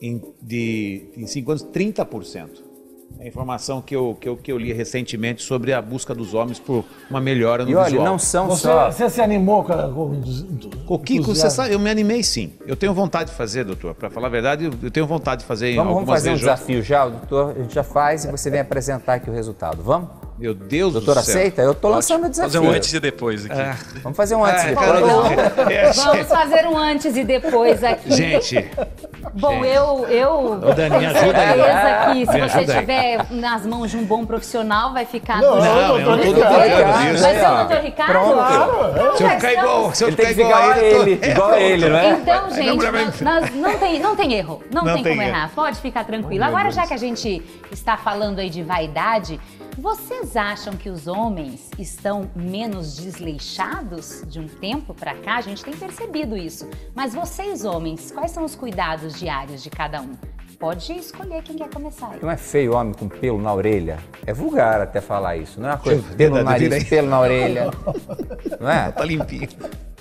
em, de, em cinco anos 30%. É a informação que eu, que, eu, que eu li recentemente sobre a busca dos homens por uma melhora no E olha, visual. não são Você, só. você se animou com, a- o Kiko, você sabe, eu me animei sim. Eu tenho vontade de fazer, doutor. Para falar a verdade, eu- tenho vontade de fazer em Vamos, vamos fazer um desafio já, o doutor, a gente já faz e você vem apresentar aqui o resultado. Vamos? Meu Deus Doutor, do céu. aceita? Eu tô lançando o desafio. Fazer um antes e depois aqui. Vamos fazer um antes e É, depois. é, Vamos fazer um antes e depois aqui. Gente, Bom, eu, eu Ô, Dani, me tenho ajuda aí. se Me você ajuda aí. Estiver nas mãos de um bom profissional, vai ficar Não, jeito não, não quer. disso. Vai ser o doutor Ricardo? Pronto. Então se eu ficar igual, se eu ficar igual a ele, igual a ele, né? Então, gente, não, tem, não tem erro, não, Não tem, tem como erro. errar. Pode ficar tranquilo. Agora, já que a gente está falando aí de vaidade, vocês acham que os homens estão menos desleixados de um tempo pra cá? A gente tem percebido isso. Mas vocês, homens, quais são os cuidados diários de cada um? Pode escolher quem quer começar. aí. Não é feio homem com pelo na orelha? É vulgar até falar isso. Não é uma coisa. Eu- Pelo no nariz, pelo na orelha. Não é? Tá limpinho.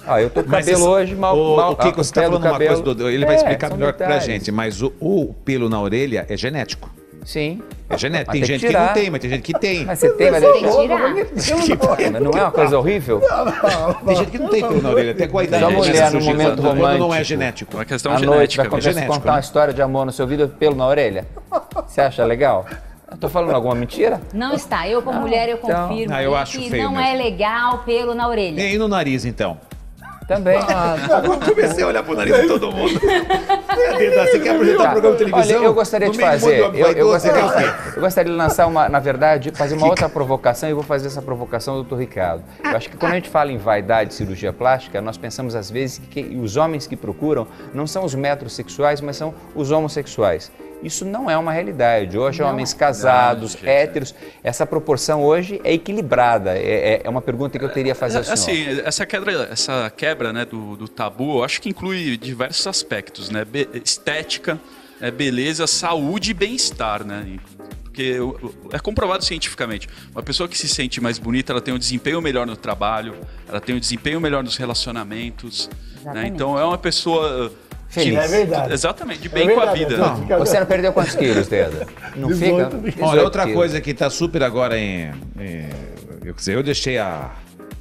Ó, eu tô com cabelo esse- hoje, mal. o, mal o Kiko, ah, você tá falando uma coisa, Dodô, ele vai É, explicar são melhor pra detalhes. gente, mas o, o pelo na orelha é genético. Sim. É genético. Mas Tem tem gente que que não tem, mas tem gente que tem. Mas você tem, mas Tem que tirar. Mas não é uma coisa horrível? Tem gente que não tem pelo na orelha, até com a idade. Começa mulher a no momento quando não é romântico. genético. É uma questão À noite genética. vai começar a genético, contar uma né? história de amor no seu ouvido, pelo na orelha. Você acha legal? Eu tô falando alguma mentira? Não está. Eu, como mulher, eu então- confirmo Ah, eu acho que feio não mesmo. é legal pelo na orelha. E no nariz, então? Também. Eu comecei a olhar pro nariz de todo mundo. Você quer apresentar Tá. um programa de televisão? Olha, eu gostaria de fazer, mundo eu, eu gostaria, eu gostaria de lançar uma, na verdade, fazer uma outra provocação e vou fazer essa provocação do doutor Ricardo. Eu acho que quando a gente fala em vaidade e cirurgia plástica, nós pensamos às vezes que os homens que procuram não são os metrosexuais, mas são os homossexuais. Isso não é uma realidade. Hoje, Não homens é. casados, Não, jeito héteros, essa proporção hoje é equilibrada. É, é- é uma pergunta que eu teria a fazer ao senhor. Assim, essa quebra, essa quebra né, do, do tabu, eu acho que inclui diversos aspectos, né? Be- estética, né, beleza, saúde e bem-estar, né? Porque é comprovado cientificamente. Uma pessoa que se sente mais bonita, ela tem um desempenho melhor no trabalho, ela tem um desempenho melhor nos relacionamentos. né? Então é uma pessoa Feliz. de- É verdade. Exatamente, de É bem com a vida. né? Ricardo. Você não perdeu quantos quilos, Dedo? Não 18, fica? 18 Olha, outra quilos. coisa que tá super agora em. em- eu, eu deixei a.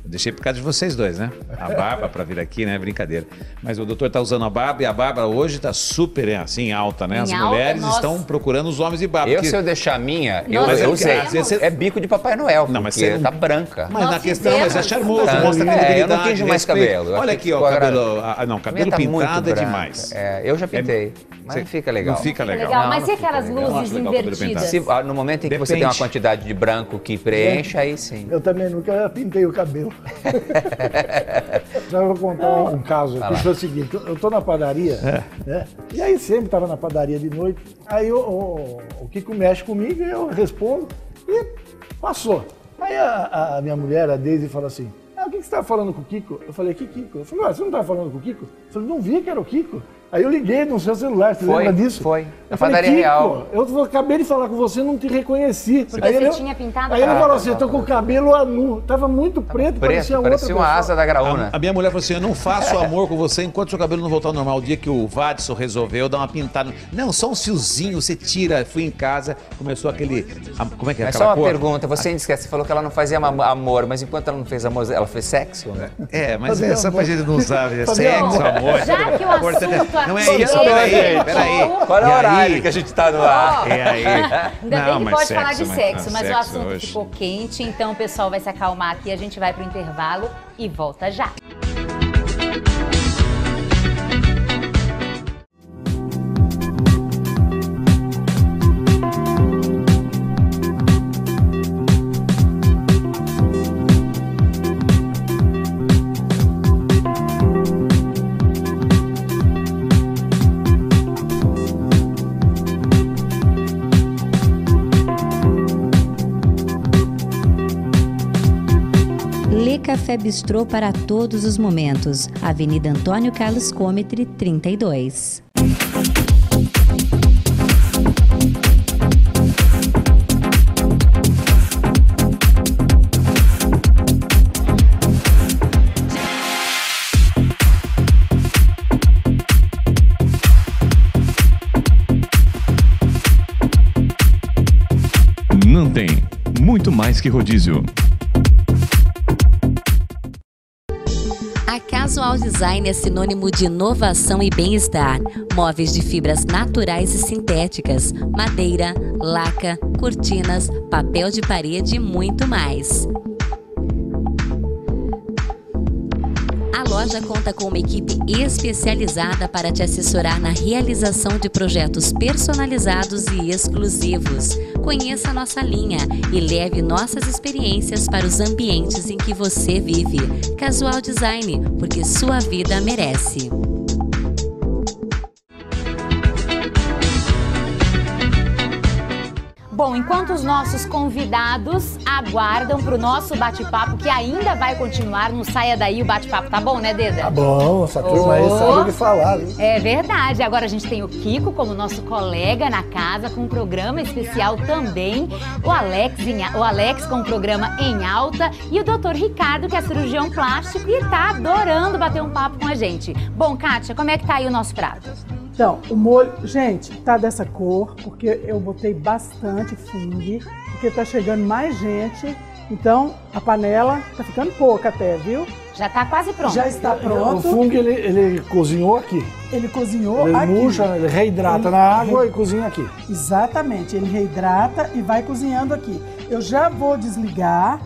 eu deixei por causa de vocês dois, né? A barba pra vir aqui, né? Brincadeira. Mas o doutor tá usando a barba e a barba hoje tá super assim alta, né? Em As alta, mulheres nossa. estão procurando os homens de barba. Eu, porque- se eu deixar a minha, eu, Nós eu temos. usei. Você- É bico de Papai Noel, Não, mas você tá branca. Mas Nós na questão, mas é charmoso, Tá. mostra É, eu não quis mais cabelo, eu Olha aqui, ó, cabelo. Ah, não, cabelo tá pintado é branca. demais. É, eu já pintei, mas Você- não fica legal. Não fica legal. Legal, Não, mas não e aquelas. Eu luzes invertidas? Se- ah, no momento em que você tem uma quantidade de branco que preenche, aí sim. Eu também nunca pintei o cabelo. Já vou contar um, um caso aqui, foi o seguinte, eu- eu tô na padaria, né? E aí sempre tava na padaria de noite, aí o, o, o Kiko mexe comigo, eu respondo e passou. Aí a, a minha mulher, a Deise, falou assim, ah, o que, que você estava falando com o Kiko? Eu falei, que Kiko? Eu falei, ué, você não estava falando com o Kiko? Eu falei, não vi que era o Kiko. Aí eu liguei no seu celular, você Foi, lembra disso? foi. Eu Na falei, padaria real. eu acabei de falar com você, não te reconheci. Porque aí você ele, tinha pintado Aí ele falou assim, eu tô com o cabelo anu. Tava muito preto, Preto, parecia outra parecia uma pessoa. asa da graúna. A, a minha mulher falou assim: eu não faço amor com você enquanto seu cabelo não voltar ao normal. O dia que o Vadson resolveu dar uma pintada. Não, só um fiozinho, você tira. Fui em casa, começou aquele. a- como é que é? Mas aquela só uma cor? pergunta, você ainda esquece, você falou que ela não fazia amor, mas enquanto ela não fez amor, ela fez sexo? né? É, mas Fazia é só pra gente não usar é sexo, amor. Já que o assunto Não é Porque- isso, peraí, peraí. Qual é o horário aí? que a gente tá no ar? É aí. Ainda bem que pode sexo, falar de mas- sexo, mas o sexo assunto hoje. ficou quente, então o pessoal vai se acalmar aqui, a gente vai pro intervalo e volta já. Café Bistrô para todos os momentos. Avenida Antônio Carlos Cometre, 32. Nantem, muito mais que rodízio. A Casual Design é sinônimo de inovação e bem-estar. Móveis de fibras naturais e sintéticas, madeira, laca, cortinas, papel de parede e muito mais. A loja conta com uma equipe especializada para te assessorar na realização de projetos personalizados e exclusivos. Conheça nossa linha e leve nossas experiências para os ambientes em que você vive. Casual Design, porque sua vida merece. Bom, enquanto os nossos convidados aguardam pro nosso bate-papo, que ainda vai continuar, não saia daí o bate-papo, tá bom, né, Deda? Tá bom, essa turma aí Ô. sabe o que falar, viu? É verdade. Agora a gente tem o Kiko como nosso colega na casa com um programa especial também. O Alex, em o Alex com um programa em alta e o Dr. Ricardo, que é cirurgião plástico e tá adorando bater um papo com a gente. Bom, Kátia, como é que tá aí o nosso prato? Então, o molho, gente, tá dessa cor, porque eu botei bastante fungo, porque tá chegando mais gente. Então, a panela tá ficando pouca até, viu? Já tá quase pronto. Já está O pronto. fungo ele, ele cozinhou aqui. Ele cozinhou Ele aqui. murcha, ele reidrata Ele- na água e cozinha aqui. Exatamente, ele reidrata e vai cozinhando aqui. Eu já vou desligar.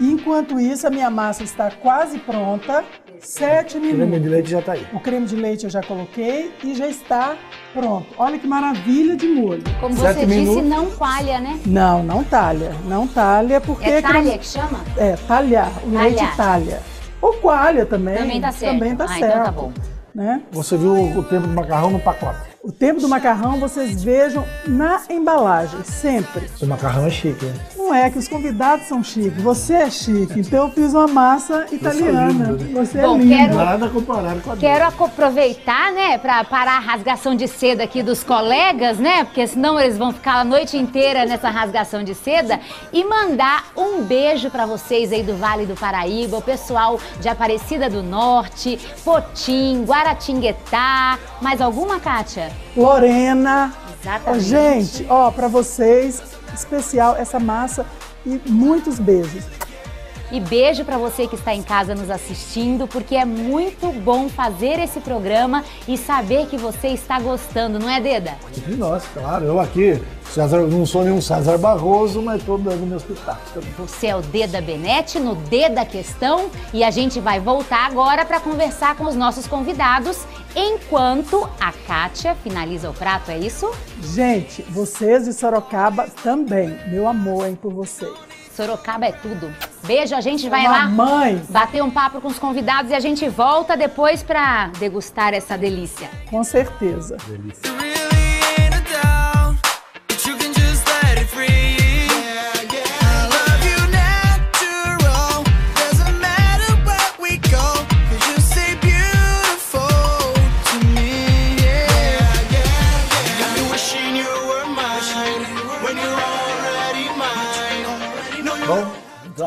Enquanto isso, a minha massa está quase pronta. Sete O creme de minutos. leite já tá aí. O creme de leite eu já coloquei e já está pronto. Olha que maravilha de molho. Como Sete você disse, minutos. não coalha, né? Não, não talha. Não talha porque... É talha creme- que chama? É, talhar. O Talhar. leite talha. Ou coalha também. Também tá certo. Também tá ah, certo. então tá bom. Né? Você viu o tempo do macarrão no pacote. O tempo do macarrão vocês vejam na embalagem, sempre. O macarrão é chique, né? Não é que os convidados são chiques, você é chique. Então eu fiz uma massa italiana. lindo, né? Você Bom, é lindo. quero- Nada comparado com a Quero aco- aproveitar, né, para parar a rasgação de seda aqui dos colegas, né? Porque senão eles vão ficar a noite inteira nessa rasgação de seda e mandar um beijo para vocês aí do Vale do Paraíba, o pessoal de Aparecida do Norte, Potim, Guaratinguetá, mais alguma, Kátia? Lorena. Exatamente. gente, ó, pra vocês, especial essa massa e muitos beijos. E beijo para você que está em casa nos assistindo, porque é muito bom fazer esse programa e saber que você está gostando, não é, Deda? Nós, claro. Eu aqui, César, não sou nenhum César Barroso, mas estou dando meus pitacos também. Você é o Deda Benete no Deda Questão e a gente vai voltar agora para conversar com os nossos convidados enquanto a Kátia finaliza o prato, é isso? Gente, vocês de Sorocaba também. Meu amor, hein, por vocês. Sorocaba é tudo. Beijo, a gente vai Uma lá mãe. bater um papo com os convidados e a gente volta depois para degustar essa delícia. Com certeza. really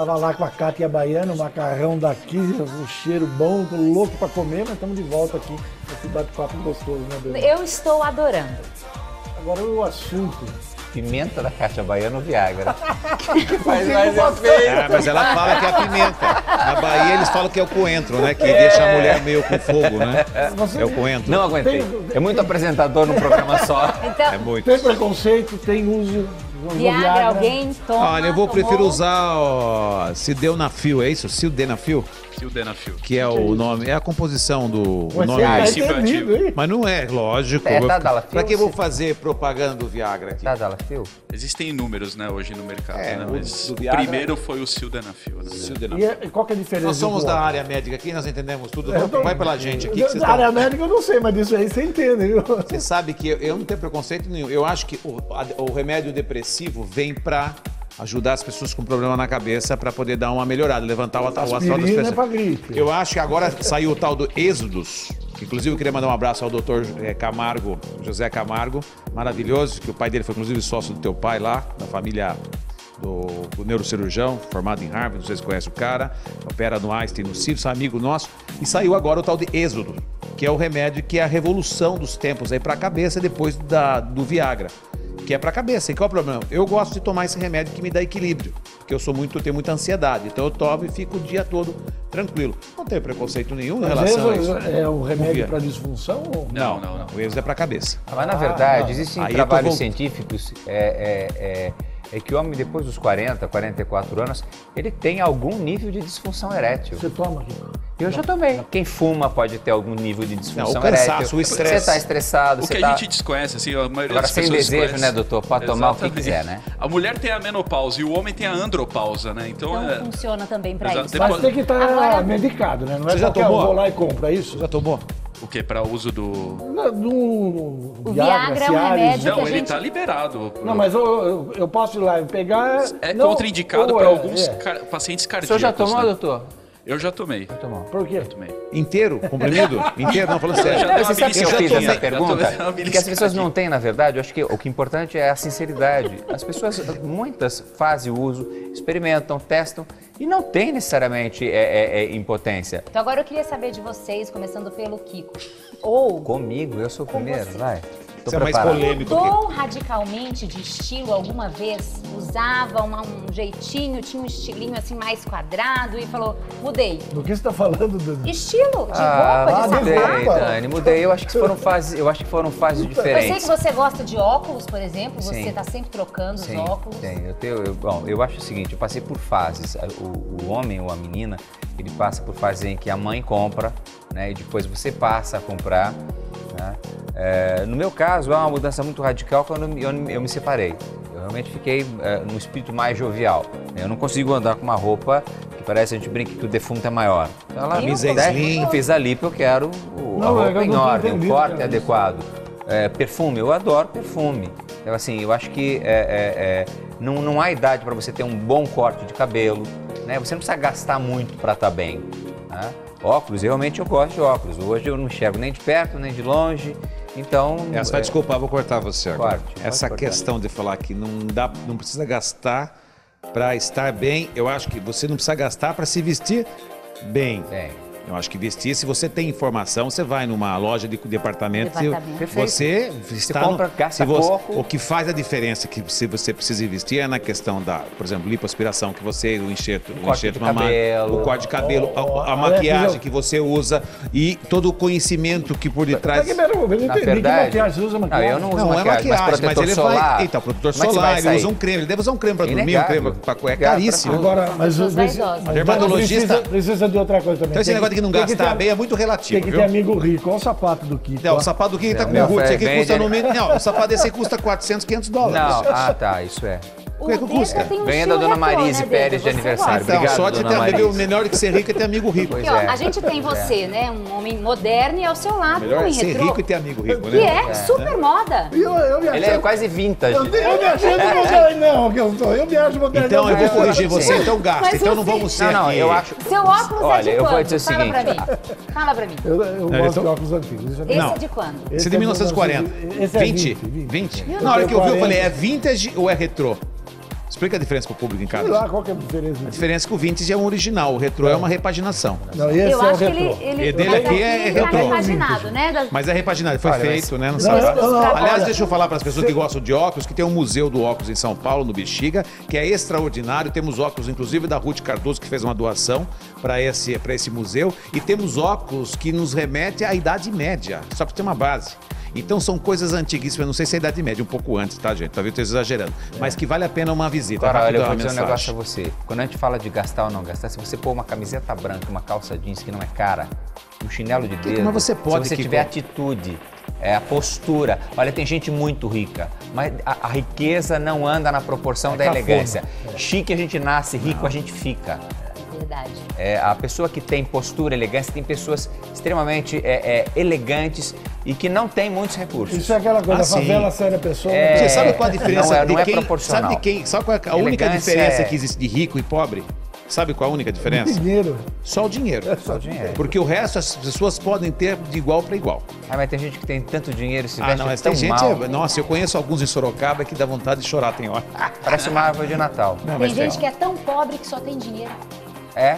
Estava lá com a Cátia Baiana, o macarrão daqui, o cheiro bom, tô louco para comer, mas estamos de volta aqui. Esse bate-papo gostoso, né, Deus? Eu estou adorando. Agora o assunto pimenta da caixa baiana ou Viagra? que faz mais efeito? É, mas ela fala que é a pimenta. Na Bahia eles falam que é o coentro, né? Que deixa a mulher meio com fogo, né? É o coentro. Não aguentei. É muito apresentador num programa só. Então, É muito. Tem preconceito, tem uso. Usa Viagra, alguém toma. Olha, eu vou tomou? prefiro usar ó, Sildenafil, é isso? Sildenafil? Sildenafil. Que é o nome, é a composição do nome. você tá princípio entendido, hein? Mas não é, lógico. É Tadalafil, pra que eu vou fazer propaganda do Viagra aqui? Tá? Existem inúmeros, né, hoje no mercado, É, né? o Mas o Viagra- primeiro foi o Sildenafil. Né? Sildenafil. E é- qual que é a diferença? Nós somos da área médica aqui, nós entendemos tudo. Eu tô- Vai pela gente aqui Da área estão... médica eu não sei, mas disso aí você entende, viu? Você sabe que eu, eu não tenho preconceito nenhum. Eu acho que o, a- o remédio depressivo vem pra ajudar as pessoas com problema na cabeça pra poder dar uma melhorada, levantar o, o astral das é pessoas. gripe. Eu acho que agora saiu o tal do Êxodos. Inclusive, eu queria mandar um abraço ao doutor eh, Camargo, José Camargo, maravilhoso, que o pai dele foi inclusive sócio do teu pai lá, da família do, do neurocirurgião, formado em Harvard, não sei se conhece o cara, opera no Einstein, no CIRS, amigo nosso, e saiu agora o tal de Êxodo, que é o remédio que é a revolução dos tempos aí para a cabeça depois da, do Viagra. Que é para a cabeça. E qual é o problema? Eu gosto de tomar esse remédio que me dá equilíbrio. Porque eu sou muito, eu tenho muita ansiedade. Então eu tomo e fico o dia todo tranquilo. Não tenho preconceito nenhum em relação a vezes isso. é o remédio para disfunção? Ou... Não, não, não. O Êxodo é para a cabeça. Mas na verdade, existem Aí trabalhos científicos é, é, é, é que o homem, depois dos 40, 44 anos, ele tem algum nível de disfunção erétil. Você toma aqui. Eu já tomei. Quem fuma pode ter algum nível de disfunção Não, o cansaço, erétil. o estresse. Você está estressado, O você que tá... a gente desconhece, assim, a maioria Agora, das sem pessoas desejo, desconhece. né, doutor? Pode tomar o que Exatamente. quiser, né? A mulher tem a menopausa e o homem tem a andropausa, né? Então, Então é... funciona também pra Exato. isso. Depois- Mas tem que estar Agora- medicado, né? Não é Você já tomou? um vou lá e compra, é isso? Já tomou? o que? Para uso do. No, no, O Viagra é um remédio Não, que a ele gente- tá liberado. Não, mas eu, eu, eu posso ir lá e pegar. É não- contraindicado para é- alguns é. car- pacientes O cardíacos. senhor já tomou, né? doutor? Eu já tomei. Tomou. Por quê? Tomei. Inteiro? Comprimido? Inteiro? Não, falando sério. Não, você sabe que eu fiz essa pergunta? Porque as pessoas não têm, na verdade, eu acho que o que é importante é a sinceridade. As pessoas, muitas fazem uso, experimentam, testam e não tem necessariamente é, é, é, impotência. Então agora eu queria saber de vocês, começando pelo Kiko. Ou Comigo, eu sou o Com primeiro, vai. Tô Você é mais polêmico. mudou radicalmente de estilo alguma vez? Usava uma- um jeitinho, tinha um estilinho assim mais quadrado e falou, mudei. Do que você está falando, Dani? Estilo de Ah, roupa, de mudei, sapato. Dani, mudei. Eu acho que foram fases, eu acho que foram fases Eu sei que diferentes. você gosta de óculos, por exemplo, você Sim. tá sempre trocando Sim, os óculos. Tem, eu tenho, eu- bom, eu acho o seguinte, eu passei por fases. O, o homem ou a menina, ele passa por fases em que a mãe compra, né, e depois você passa a comprar. Né? É, no meu caso, há uma mudança muito radical quando eu, eu, me separei. Eu realmente fiquei é, num espírito mais jovial. Eu não consigo andar com uma roupa que parece a gente brinca que o defunto é maior. Então, ela né, eu fiz a lipo, eu quero o, a Não, roupa eu não em ordem, o corte cara. adequado. É, perfume, eu adoro perfume. Então, assim, eu acho que é, é, é, não, não há idade para você ter um bom corte de cabelo, né? Você não precisa gastar muito para estar bem. né? Óculos, realmente eu gosto de óculos. Hoje eu não enxergo nem de perto, nem de longe. Então. Essa vai é, desculpar, vou cortar você agora. Corte, Essa cortar. questão de falar que não dá, não precisa gastar para estar bem, eu acho que você não precisa gastar para se vestir bem. Bem. Eu acho que vestir, se você tem informação, você vai numa loja de departamento, Departamento. Perfeito. você está compra, no, gasta se você- pouco. O que faz a diferença que se você precisa investir é na questão da, por exemplo, lipoaspiração que você, o enxerto, o, corte enxerto mamário, cabelo. o corte de cabelo, a- Ó, a, ó, maquiagem Alex, que você usa e todo o conhecimento que por detrás eu não Na entendi que verdade. maquiagem você usa Não, maquiagem. eu não uso Não, é maquiagem, maquiagem, mas mas, ele solar. vai. Então, protetor é solar, vai ele usa um creme. Ele deve usar um creme pra dormir, um creme pra. pra é caríssimo. Agora, mas, mas, mas Dermatologista- Precisa, precisa de outra coisa também. Então esse negócio de que não tem gastar ter- bem é muito relativo, Tem que viu? ter amigo rico. Olha o sapato do Kiko. Não, ó. o sapato do que tá com Meu, Gucci aqui vende- custa no mínimo. Não, o sapato desse aqui custa 400, 500 dólares. Não, ah tá, isso é. O Quanto Deda custa? tem um Ganha da dona Marise né, Pérez de aniversário. Então, Obrigado, sorte de ter dona amigo, Marise. melhor do que ser rico é ter amigo rico. Aqui, ó, é. a gente tem você, né? Um homem moderno e ao seu lado Melhor um é ser retrô. rico e ter amigo rico, Que né? é, super moda. Eu, eu me Ele é quase vintage. Eu, eu me não, que eu sou. Eu me acho moderno. Então eu vou corrigir você, Sim. então gasta. Então não vamos ser Não, eu acho. Seu óculos Olha, é de eu quando? vou dizer o Fala seguinte. pra mim. Fala pra mim. Eu, eu É, gosto de óculos antigos. é Esse é de quando? Esse é de é 1940. Esse é 20? 20, 20? Eu Na hora que eu vi, eu falei, é 40. vintage ou é retrô? Explica a diferença pro público em casa. Sei lá qual que é a diferença. A diferença é que o vintage é um original, o retrô é uma repaginação. Não, esse Eu é o acho que ele, retrô. ele, E dele aqui é tá retrô. repaginado, né? Das- Mas é repaginado, foi Olha, feito, né? Não Não, sabe? não, não, Aliás, olha, deixa eu falar para as pessoas que gostam de óculos, que tem um museu do óculos em São Paulo, no Bexiga, que é extraordinário. Temos óculos, inclusive, da Ruth Cardoso, que fez uma doação para esse, pra esse museu. E temos óculos que nos remete à Idade Média, só para ter uma base. Então são coisas antiguíssimas, não sei se é a Idade Média, um pouco antes, tá, gente? Talvez eu esteja exagerando. Mas que vale a pena uma visita. Agora, olha, eu vou dizer um mensagem. negócio a você. Quando a gente fala de gastar ou não gastar, se você pôr uma camiseta branca, uma calça jeans que não é cara, um chinelo de dedo, mas você pode, se você Kiko. tiver atitude, é, a postura. Olha, tem gente muito rica, mas a, a riqueza não anda na proporção da cafona. elegância. Chique a gente nasce, rico a gente fica. Verdade. É, a pessoa que tem postura, elegância, tem pessoas extremamente é, é, elegantes e que não tem muitos recursos. Isso é aquela coisa, Ah, a sim. favela séria pessoa. É, Você sabe qual a diferença não é- não de é quem? proporcional. Sabe de quem? Sabe qual é a única diferença é- que existe de rico e pobre? Sabe qual a única diferença? Dinheiro. Só o dinheiro. Só dinheiro. Porque o resto as pessoas podem ter de igual para igual. Ah, mas tem gente que tem tanto dinheiro e se Ah, veste não, mas tão tem gente. mal. é- Nossa, eu conheço alguns em Sorocaba que dá vontade de chorar, tem hora. Parece uma árvore de Natal. Não, Tem gente que é tão pobre que só tem dinheiro. É?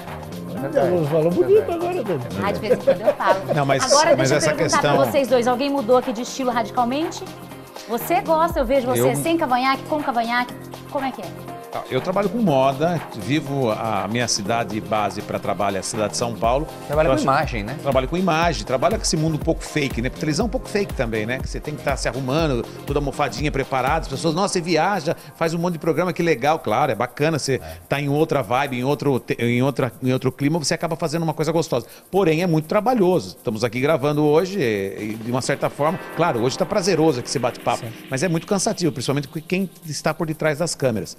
Ela falou bonito agora, Dani. Ah, de vez em quando eu falo. Não, mas- Agora mas deixa eu essa perguntar questão- pra vocês dois. Alguém mudou aqui de estilo radicalmente? Você gosta, eu vejo você Eu- sem cavanhaque, com cavanhaque. Como é que é? Eu trabalho com moda, vivo a minha cidade base para trabalho, é a cidade de São Paulo. Trabalha com imagem, né? Trabalho com imagem, trabalho com esse mundo um pouco fake, né? Porque televisão é um pouco fake também, né? Que você tem que estar se arrumando, toda mofadinha, preparado. As pessoas, nossa, você viaja, faz um monte de programa, que legal, claro, é bacana. Você tá em outra vibe, em outro, em, outra, em outro clima, você acaba fazendo uma coisa gostosa. Porém, é muito trabalhoso. Estamos aqui gravando hoje, e, de uma certa forma, claro, hoje está prazeroso aqui esse bate-papo, mas é muito cansativo, principalmente com quem está por detrás das câmeras.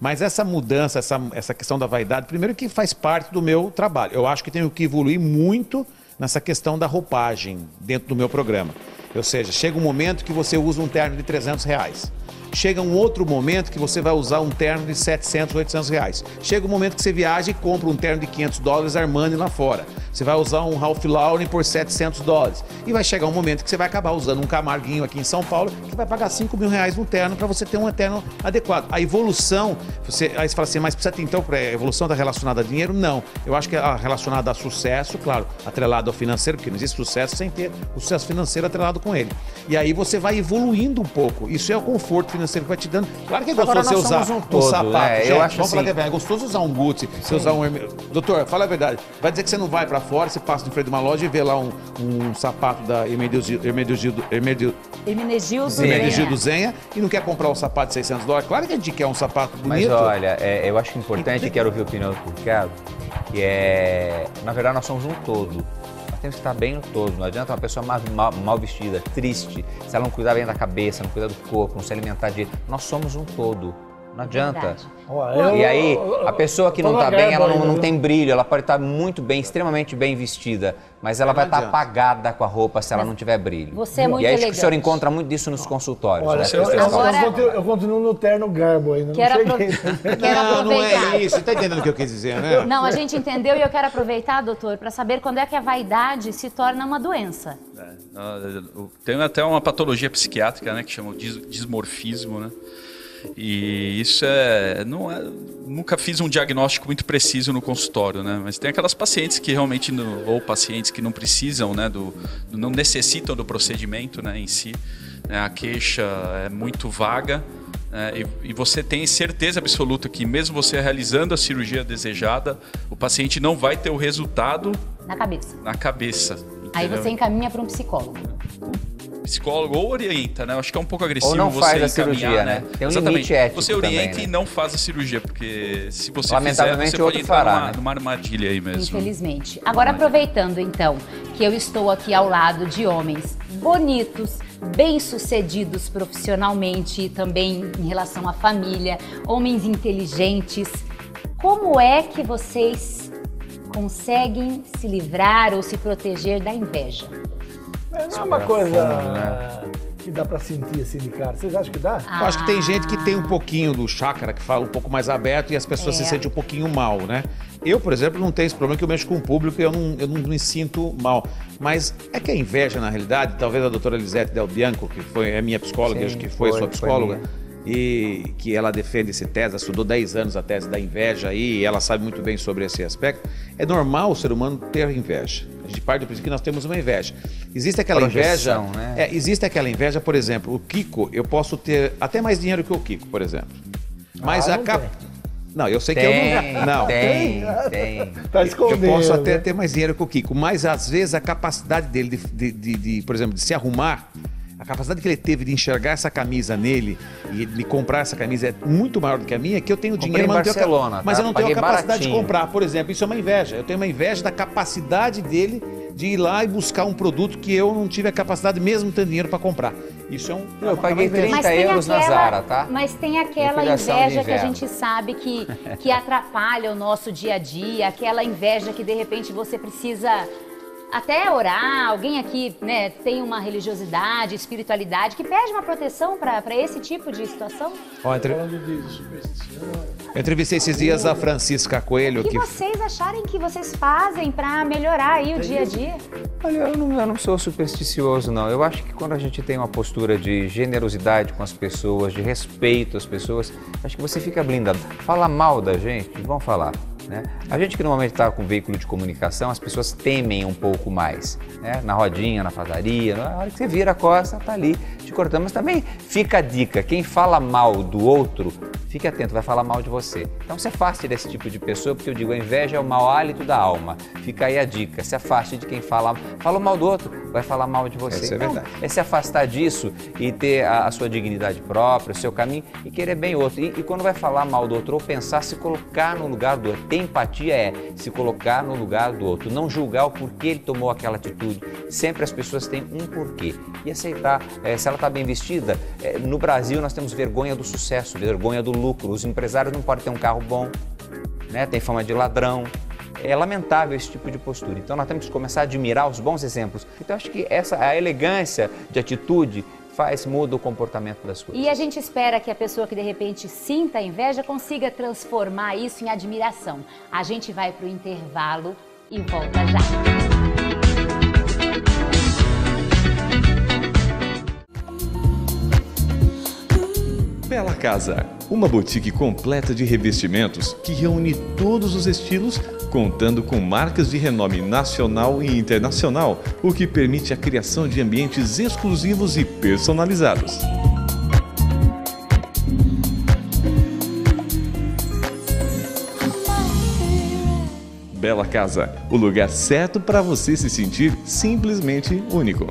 Mas essa mudança, essa, essa questão da vaidade, primeiro que faz parte do meu trabalho. Eu acho que tenho que evoluir muito nessa questão da roupagem dentro do meu programa. Ou seja, chega um momento que você usa um terno de 300 reais. Chega um outro momento que você vai usar um terno de 700, 800 reais. Chega um momento que você viaja e compra um terno de 500 dólares Armani lá fora. Você vai usar um Ralph Lauren por 700 dólares. E vai chegar um momento que você vai acabar usando um Camarguinho aqui em São Paulo que vai pagar 5 mil reais no terno para você ter um terno adequado. A evolução, você, aí você fala assim, mas precisa ter então a evolução da relacionada a dinheiro? Não. Eu acho que a relacionada a sucesso, claro, atrelado ao financeiro, porque não existe sucesso sem ter o sucesso financeiro atrelado com ele. E aí você vai evoluindo um pouco. Isso é o conforto financeiro que vai te dando. Claro que é gostoso você usar um todo, sapato. né? Eu Gente, acho vamos falar assim- que é é gostoso usar um Gucci, você usar um. Doutor, fala a verdade. Vai dizer que você não vai pra fora, você passa de frente de uma loja e vê lá um, um sapato da Hermenegildo Hermenegildo- Hermenegildo- Hermenegildo Hermenegildo Zenha e não quer comprar um sapato de 600 dólares? Claro que a gente quer um sapato Mas bonito. olha, é, eu acho importante, quero ouvir a opinião do Ricardo, que é, na verdade, nós somos um todo. Temos que estar bem no todo. Não adianta uma pessoa mal, mal- mal vestida, triste, se ela não cuidar bem da cabeça, não cuidar do corpo, não se alimentar direito. Nós somos um todo. Não adianta. Verdade. Eu- E aí, a pessoa que não tá na bem, ela não, não tem brilho, ela pode estar muito bem, extremamente bem vestida, mas ela vai estar adianta. apagada com a roupa se ela não tiver brilho. Você é muito E aí acho que o senhor encontra muito disso nos consultórios. Olha, né? eu, eu, Agora- eu continuo, eu continuo no terno garbo ainda. Quero, não cheguei. quero não, não é isso. Você tá entendendo o que eu quis dizer, né? Não, a gente entendeu e eu quero aproveitar, doutor, para saber quando é que a vaidade se torna uma doença. Eu- Tem até uma patologia psiquiátrica, né, que chama o dis- dismorfismo, né? E isso é, não é, nunca fiz um diagnóstico muito preciso no consultório, né? Mas tem aquelas pacientes que realmente ou pacientes que não precisam, né, do, não necessitam do procedimento, né, em si. né? A queixa é muito vaga. né, e, e você tem certeza absoluta que mesmo você realizando a cirurgia desejada, o paciente não vai ter o resultado Na cabeça. na cabeça. Aí entendeu? você encaminha para um psicólogo. Psicólogo ou orienta, né? Eu acho que é um pouco agressivo Ou não você faz a cirurgia, né? né? Tem um Exatamente. limite ético Você orienta também, né? e não faz a cirurgia, porque se você fizer, Lamentavelmente, você pode outro entrar fará, numa, né? numa armadilha aí mesmo. Infelizmente. Agora, aproveitando então que eu estou aqui ao lado de homens bonitos, bem-sucedidos profissionalmente e também em relação à família, homens inteligentes, como é que vocês conseguem se livrar ou se proteger da inveja? Não é uma coisa que dá pra sentir assim de cara. Vocês acham que dá? Eu acho que tem gente que tem um pouquinho do chácara, que fala um pouco mais aberto e as pessoas É. se sentem um pouquinho mal, né? Eu, por exemplo, não tenho esse problema que eu mexo com o público e eu não, eu não me sinto mal. Mas é que a inveja, na realidade, talvez a doutora Elisete Del Bianco, que foi é minha psicóloga, Sim, acho que foi, foi, sua foi psicóloga, minha. e que ela defende esse tese, ela estudou 10 anos a tese da inveja aí, e ela sabe muito bem sobre esse aspecto. É normal o ser humano ter inveja. Parte do princípio que nós temos uma inveja. Existe aquela Projeção, inveja. né? É, existe aquela inveja, por exemplo, o Kiko, eu posso ter até mais dinheiro que o Kiko, por exemplo. Mas Ah, a não cap... Não, eu sei que Tem, eu não. Não, tem, tem. Tá eu escondendo. posso até né? ter mais dinheiro que o Kiko, mas às vezes a capacidade dele de, de- de- de, por exemplo, de se arrumar, capacidade que ele teve de enxergar essa camisa nele e de comprar essa camisa é muito maior do que a minha, que eu tenho Comprei dinheiro, em mas, Barcelona, mas tá? eu não tenho a Paguei capacidade de baratinho. comprar. Por exemplo, isso é uma inveja. Eu tenho uma inveja da capacidade dele de ir lá e buscar um produto que eu não tive a capacidade, mesmo tendo dinheiro para comprar. Isso é um. Eu é paguei é uma inveja. 30 euros na Zara, tá? Mas tem aquela de inveja que a gente sabe que, que atrapalha o nosso dia a dia, aquela inveja que de repente você precisa até orar, alguém aqui né, tem uma religiosidade, espiritualidade, que pede uma proteção para esse tipo de situação? Ó, entre- Falando de superstição, Eu entrevistei esses dias a Francisca Coelho, O que que vocês acharem que vocês fazem para melhorar aí o dia a dia? Olha, eu não, eu não sou supersticioso, não. Eu acho que quando a gente tem uma postura de generosidade com as pessoas, de respeito às pessoas, acho que você fica blindado. Fala mal da gente, vão falar. Né? A gente que normalmente está com veículo de comunicação, as pessoas temem um pouco mais. Né? Na rodinha, na padaria, na hora que você vira a costa, tá ali te cortando. Mas também fica a dica: quem fala mal do outro, fique atento, vai falar mal de você. Então se afaste desse tipo de pessoa, porque eu digo, a inveja é o mau hálito da alma. Fica aí a dica: se afaste de quem fala, fala mal do outro, vai falar mal de você. Isso é Então, verdade. é se afastar disso e ter a, a sua dignidade própria, o seu caminho e querer bem o outro. E, e quando vai falar mal do outro ou pensar, se colocar no lugar do outro. Empatia é se colocar no lugar do outro, não julgar o porquê ele tomou aquela atitude. Sempre as pessoas têm um porquê. E aceitar, eh, se ela está bem vestida, eh, no Brasil nós temos vergonha do sucesso, vergonha do lucro. Os empresários não podem ter um carro bom, né? tem fama de ladrão. É lamentável esse tipo de postura. Então nós temos que começar a admirar os bons exemplos. Então acho que essa a elegância de atitude faz muda o comportamento das coisas. E a gente espera que a pessoa que de repente sinta inveja consiga transformar isso em admiração. A gente vai para o intervalo e volta já. Bela Casa, uma boutique completa de revestimentos que reúne todos os estilos, contando com marcas de renome nacional e internacional, o que permite a criação de ambientes exclusivos e personalizados. Bela Casa, o lugar certo para você se sentir simplesmente único.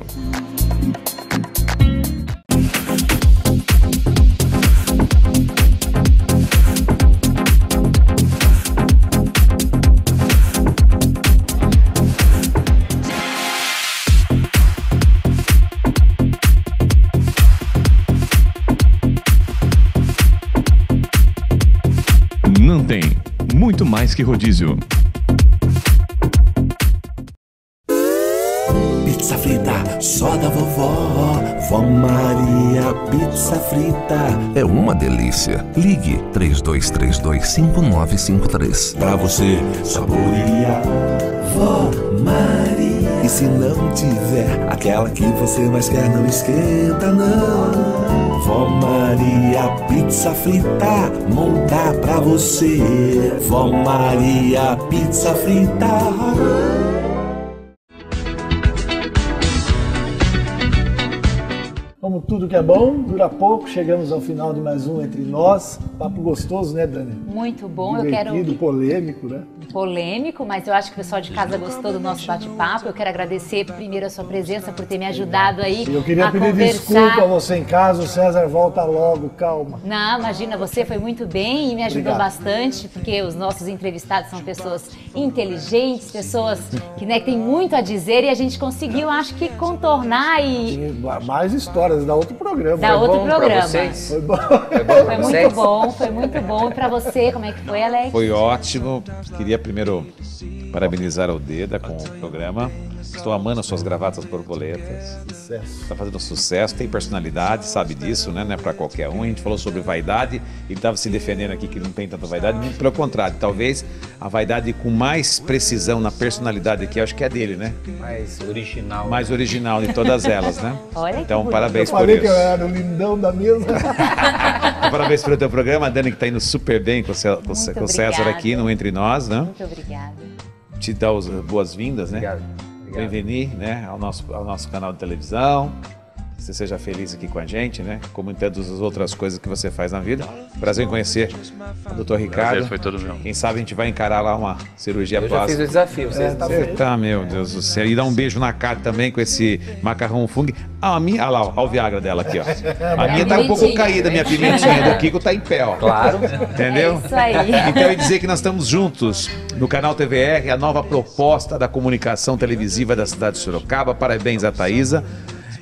Que rodízio. Pizza frita, só da vovó. Vó Maria, pizza frita. É uma delícia. Ligue 32325953. Pra você saborear. Vó Maria. E se não tiver aquela que você mais quer, não esquenta, não. Vó Maria, pizza frita. Montar pra você. Vó Maria, pizza frita. Tudo que é bom, dura pouco. Chegamos ao final de mais um Entre Nós. Papo gostoso, né, Dani? Muito bom, eu Divertido, quero polêmico, né? polêmico, mas eu acho que o pessoal de casa gostou do nosso bate-papo. Eu quero agradecer primeiro a sua presença por ter me ajudado aí eu queria a pedir conversar. desculpa a você em casa. O César volta logo, calma. Não, imagina, você foi muito bem e me ajudou Obrigado. bastante, porque os nossos entrevistados são pessoas inteligentes, pessoas que, né, que têm muito a dizer e a gente conseguiu, acho que, contornar e Tem mais histórias da outro programa. dar Foi outro bom? programa. vocês? Foi bom. Foi bom Foi pra muito vocês? bom, foi muito bom. E pra você, como é que foi, Alex? Foi ótimo. Queria primeiro parabenizar o Deda com o programa. Estou amando as suas gravatas borboletas. Sucesso. Está fazendo sucesso, tem personalidade, sabe disso, né? Não é para qualquer um. A gente falou sobre vaidade, ele estava se defendendo aqui que não tem tanta vaidade, muito pelo contrário. Talvez a vaidade com mais precisão na personalidade aqui, eu acho que é dele, né? Mais original. Mais original de todas elas, né? Olha que Então, parabéns Eu por falei isso. que eu era o lindão da mesa. Parabéns pelo teu programa, a Dani que está indo super bem com com com o César aqui no Entre Nós, né? Muito obrigada. Te dar as boas-vindas, né? Obrigado. Obrigado. Bem-vindo, né, ao nosso, ao nosso canal de televisão. Você seja feliz aqui com a gente, né? Como em tantas outras coisas que você faz na vida. Prazer em conhecer o doutor Ricardo. Prazer foi todo meu. Quem sabe a gente vai encarar lá uma cirurgia Eu já fiz plástica. o desafio, vocês estão Você tá, meu Deus do céu. E dá um beijo na cara também com esse macarrão fungo. Ah, a minha, olha lá, ó, o Viagra dela aqui, ó. A minha tá um pouco caída, minha pimentinha. Do Kiko tá em pé, ó. Claro. Entendeu? É isso aí. Então eu ia dizer que nós estamos juntos no canal TVR, a nova proposta da comunicação televisiva da cidade de Sorocaba. Parabéns a Thaisa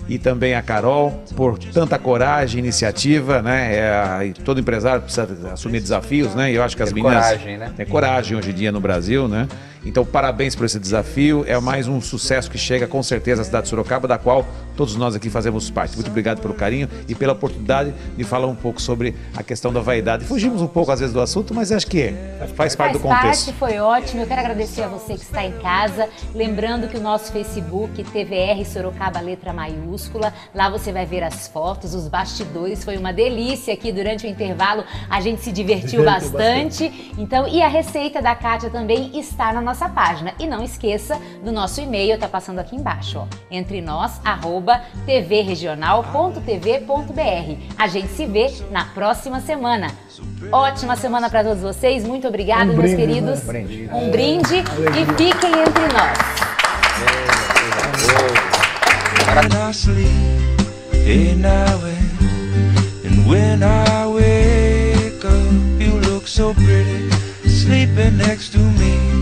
e também a Carol por tanta coragem, iniciativa, né? É, todo empresário precisa assumir desafios, né? E eu acho que as Ter meninas coragem, né? têm coragem hoje em dia no Brasil, né? Então, parabéns por esse desafio. É mais um sucesso que chega com certeza à cidade de Sorocaba, da qual todos nós aqui fazemos parte. Muito obrigado pelo carinho e pela oportunidade de falar um pouco sobre a questão da vaidade. Fugimos um pouco às vezes do assunto, mas acho que faz parte Faz do contexto. parte, foi ótimo. Eu quero agradecer a você que está em casa. Lembrando que o nosso Facebook, TVR Sorocaba Letra Maiúscula, lá você vai ver as fotos, os bastidores. Foi uma delícia aqui durante o intervalo. A gente se divertiu Divertiu bastante. Então, e a receita da Kátia também está na nossa página. E não esqueça do nosso e-mail, tá passando aqui embaixo, ó. Entre nós, arroba tvregional.tv.br. A gente se vê na próxima semana. Ótima semana para todos vocês. Muito obrigada, Um meus brinde, queridos. né? Brinde. Um brinde e fiquem entre nós. so pretty sleeping next to me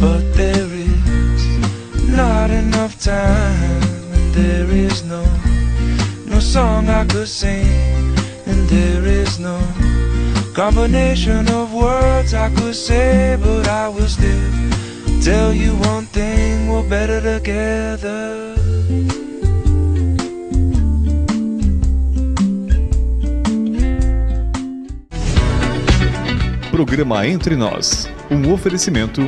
but there is not enough time and there is no no song I could sing and there is no combination of words I could say but I will still tell you one thing we're better together Programa Entre Nós. Um oferecimento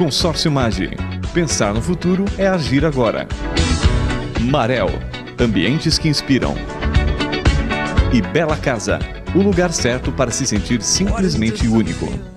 Consórcio Magi. Pensar no futuro é agir agora. Marel. Ambientes que inspiram. E Bela Casa. O lugar certo para se sentir simplesmente único.